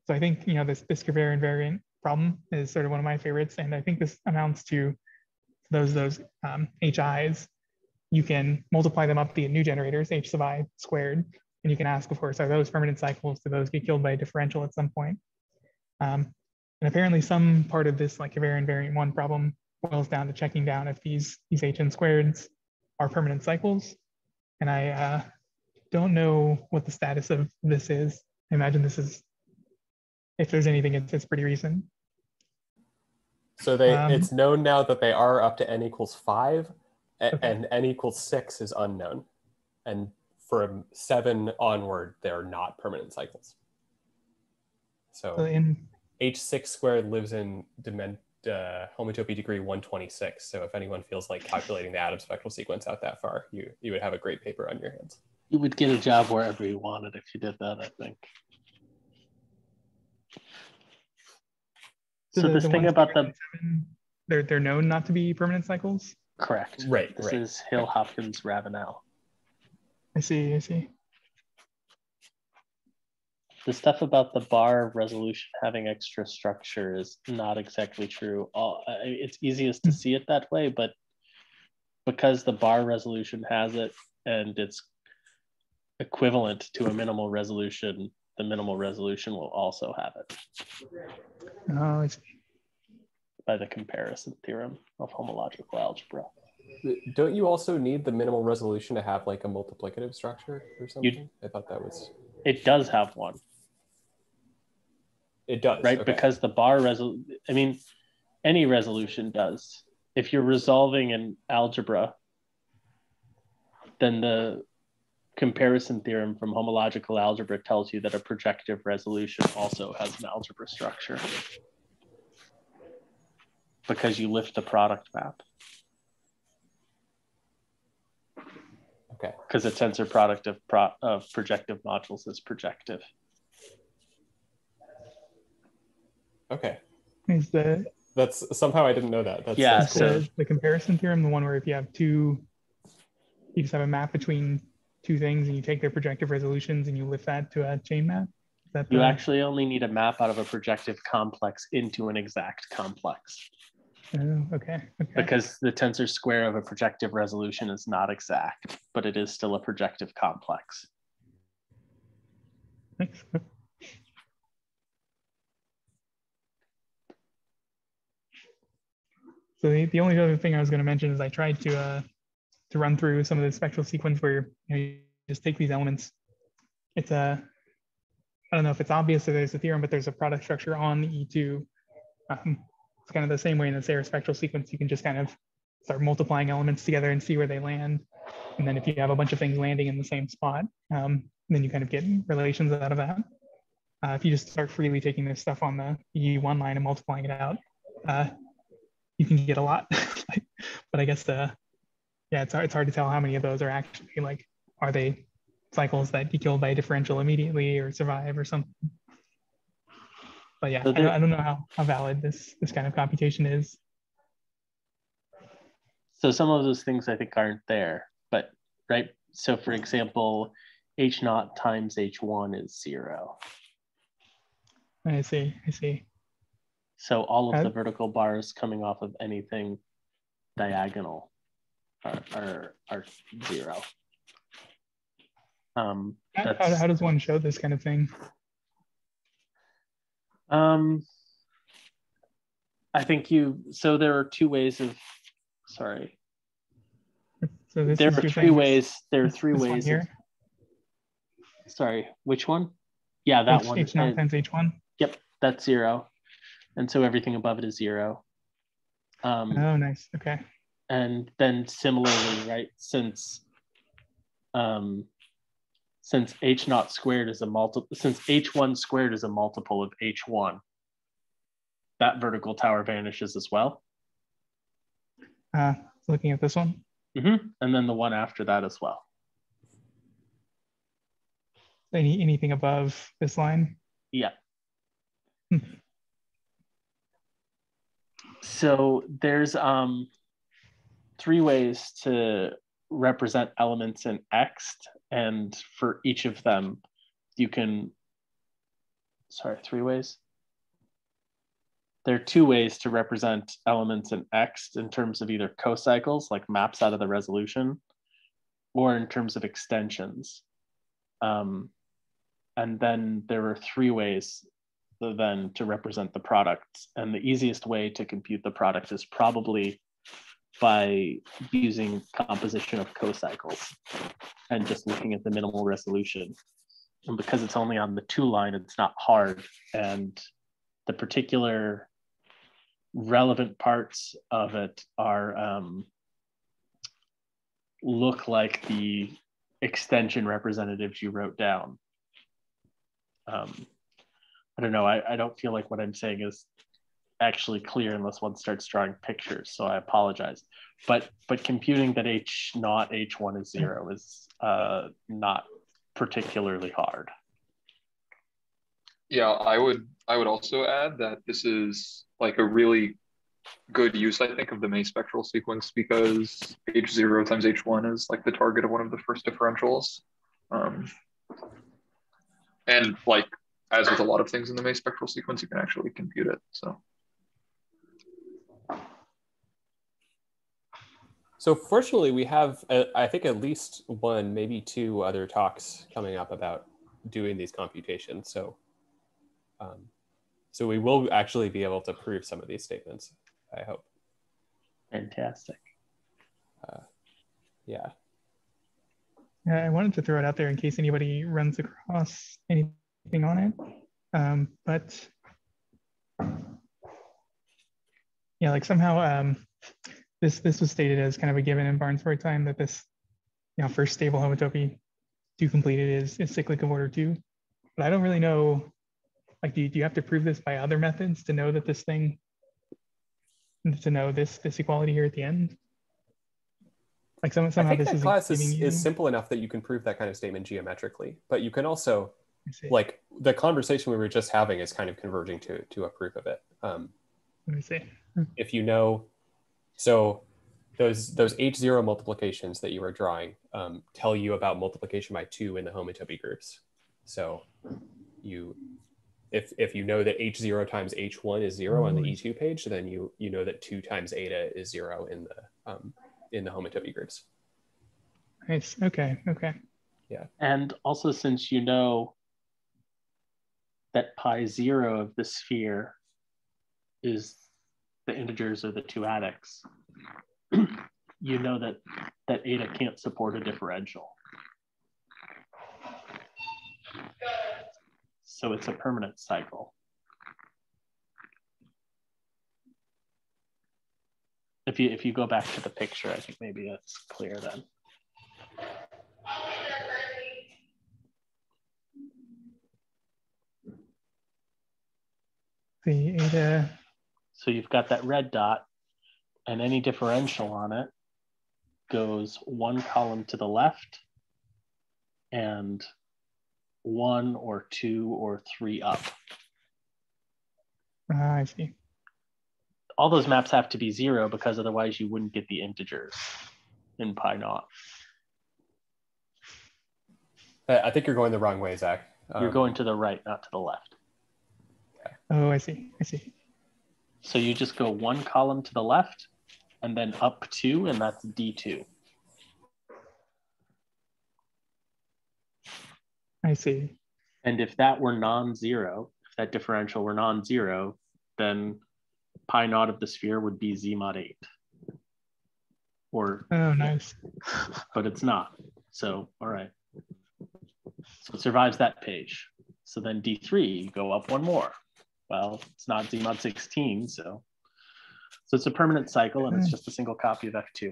so I think, you know, this, this invariant problem is sort of one of my favorites. And I think this amounts to those, those um, HIs you can multiply them up the new generators, h sub i squared, and you can ask, of course, are those permanent cycles? Do those get killed by a differential at some point? Um, and apparently some part of this like Kervaire invariant one problem boils down to checking down if these, these hn squareds are permanent cycles. And I uh, don't know what the status of this is. I imagine this is, if there's anything, it's, it's pretty recent. So they, Um, it's known now that they are up to n equals five, Okay. and n equals six is unknown, and from seven onward, they're not permanent cycles. So So in h6 squared lives in dimen- uh, homotopy degree 126. So if anyone feels like calculating the Adams spectral sequence out that far, you you would have a great paper on your hands. You would get a job wherever you wanted if you did that, I think. So, the- this the thing about bigger the they're they're known not to be permanent cycles. correct. Right, This right. is Hill Hopkins Ravenel. I see. I see. The stuff about the bar resolution having extra structure is not exactly true. All, it's easiest to hmm. see it that way, but because the bar resolution has it and it's equivalent to a minimal resolution, the minimal resolution will also have it Oh, I see. by the comparison theorem of homological algebra. Don't you also need the minimal resolution to have like a multiplicative structure or something? I thought that was It does have one, it does right? okay. Because the bar resol I mean, any resolution does. If you're resolving an algebra, then the comparison theorem from homological algebra tells you that a projective resolution also has an algebra structure because you lift the product map okay. because a tensor product of pro- of projective modules is projective. Okay. Is the That's somehow I didn't know that. That's Yeah, that's cool. so- the, the comparison theorem the one where if you have two, you just have a map between two things and you take their projective resolutions and you lift that to a chain map. Is that You the- actually only need a map out of a projective complex into an exact complex Oh, okay. Okay. because the tensor square of a projective resolution is not exact, but it is still a projective complex. Thanks. So the, the only other thing I was going to mention is I tried to uh, to run through some of the spectral sequence where you, know, you just take these elements. It's a I don't know if it's obvious that there's a theorem, but there's a product structure on the E2. Um, it's kind of the same way in the Serre spectral sequence. You can just kind of start multiplying elements together and see where they land. And then if you have a bunch of things landing in the same spot, um, then you kind of get relations out of that. Uh, if you just start freely taking this stuff on the E1 line and multiplying it out, uh, you can get a lot. but I guess, uh, yeah, it's hard, it's hard to tell how many of those are actually like, are they cycles that get killed by a differential immediately or survive or something? But yeah, So I, don't, I don't know how, how valid this this kind of computation is. So some of those things I think aren't there, but right. So for example, h naught times h1 is zero. I see, I see. So all of the vertical bars coming off of anything diagonal are are, are zero. Um, How, how, does one show this kind of thing? Um, I think you. So there are two ways of. Sorry, So this there is are three ways. There are three ways. here. Of, sorry, which one? Yeah, that H, one. H naught times H1. Yep, that's zero, and so everything above it is zero. Um, Oh, nice. Okay. and then similarly, right? Since um, since h naught squared is a multiple, since h1 squared is a multiple of h1, that vertical tower vanishes as well. Uh, looking at this one. Mhm. And then the one after that as well. Any anything above this line? Yeah. So there's um three ways to represent elements in Ext, and for each of them, you can. Sorry, three ways. There are two ways to represent elements in Ext in terms of either cocycles, like maps out of the resolution, or in terms of extensions. Um, and then there are three ways then to represent the product. And the easiest way to compute the product is probably by using composition of cocycles and just looking at the minimal resolution. And because it's only on the two line, it's not hard. And the particular relevant parts of it are um, look like the extension representatives you wrote down. Um, I don't know. I, I don't feel like what I'm saying is actually clear unless one starts drawing pictures. So I apologize. But but computing that h not h1 is zero is uh, not particularly hard. Yeah, I would I would also add that this is like a really good use, I think, of the May spectral sequence because h0 times h1 is like the target of one of the first differentials. Um, and like as with a lot of things in the May spectral sequence, you can actually compute it. So So fortunately, we have, uh, I think, at least one, maybe two other talks coming up about doing these computations. So, um, so we will actually be able to prove some of these statements. I hope. Fantastic. Uh, yeah. Yeah, I wanted to throw it out there in case anybody runs across anything on it. Um, but yeah, like somehow um, this this was stated as kind of a given in Barnsworth time that this you know first stable homotopy to completed is is cyclic of order two. But I don't really know like do you, do you have to prove this by other methods to know that this thing to know this this equality here at the end? Like some, I think this that is class is, is simple enough that you can prove that kind of statement geometrically, but you can also. Like the conversation we were just having is kind of converging to to a proof of it. Um, Let me see. if you know, so those those H zero multiplications that you were drawing um, tell you about multiplication by two in the homotopy groups. So you, if if you know that H zero times H one is zero on the I E two page, then you you know that two times eta is zero in the um, in the homotopy groups. Nice. Okay. Okay. Yeah. And also, since you know that pi zero of the sphere is the integers or the two adics, you know that that eta can't support a differential. So it's a permanent cycle. If you if you go back to the picture, I think maybe that's clear then. The eta. So you've got that red dot, and any differential on it goes one column to the left and one or two or three up. Ah, I see. All those maps have to be zero because otherwise you wouldn't get the integers in pi naught. I I think you're going the wrong way, Zack. You're Um, going to the right, not to the left. Oh, I see. I see. So you just go one column to the left and then up two, and that's D2. I see. And if that were non-zero, if that differential were non-zero, then pi naught of the sphere would be z mod eight. Or, Oh, nice. but it's not. So, all right. So it survives that page. So then D3, you go up one more. Well, it's not z mod 16, so so it's a permanent cycle and it's just a single copy of F2.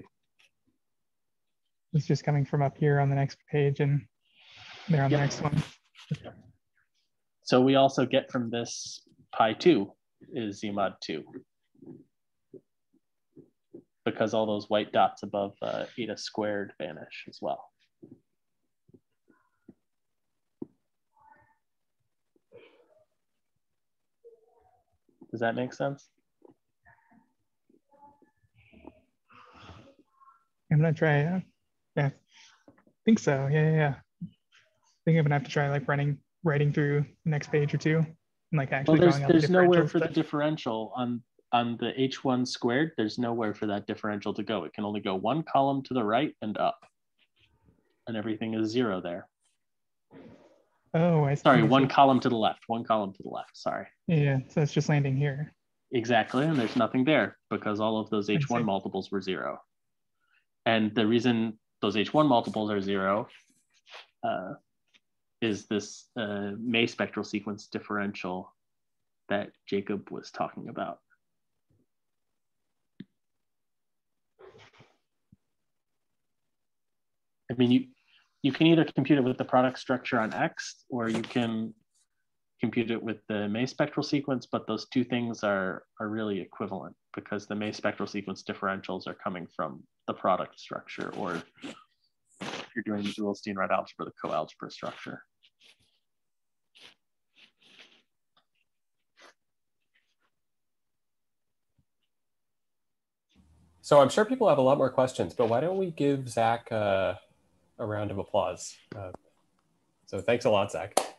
It's just coming from up here on the next page and there on Yep. the next one. So we also get from this pi 2 is z mod 2. Because all those white dots above uh, eta squared vanish as well. Does that make sense? I'm gonna try. Uh, yeah, I think so. Yeah, yeah, yeah. I think I'm gonna have to try like running, writing through the next page or two, and like Well, actually there's drawing out the there's nowhere for the differential on on the h1 squared. There's nowhere for that differential to go. It can only go one column to the right and up, and everything is zero there. Oh, I see. Sorry, one column to the left. One column to the left. Sorry. Yeah, so it's just landing here. Exactly, and there's nothing there because all of those H1 multiples were zero. And the reason those h1 multiples are zero uh, is this uh, May spectral sequence differential that Jacob was talking about. I mean, you you can either compute it with the product structure on Ext, or you can compute it with the May spectral sequence, but those two things are are really equivalent because the May spectral sequence differentials are coming from the product structure, or if you're doing the dual Steenrod algebra, the coalgebra structure. So I'm sure people have a lot more questions, but why don't we give Zack uh, a round of applause? Uh, so thanks a lot, Zack.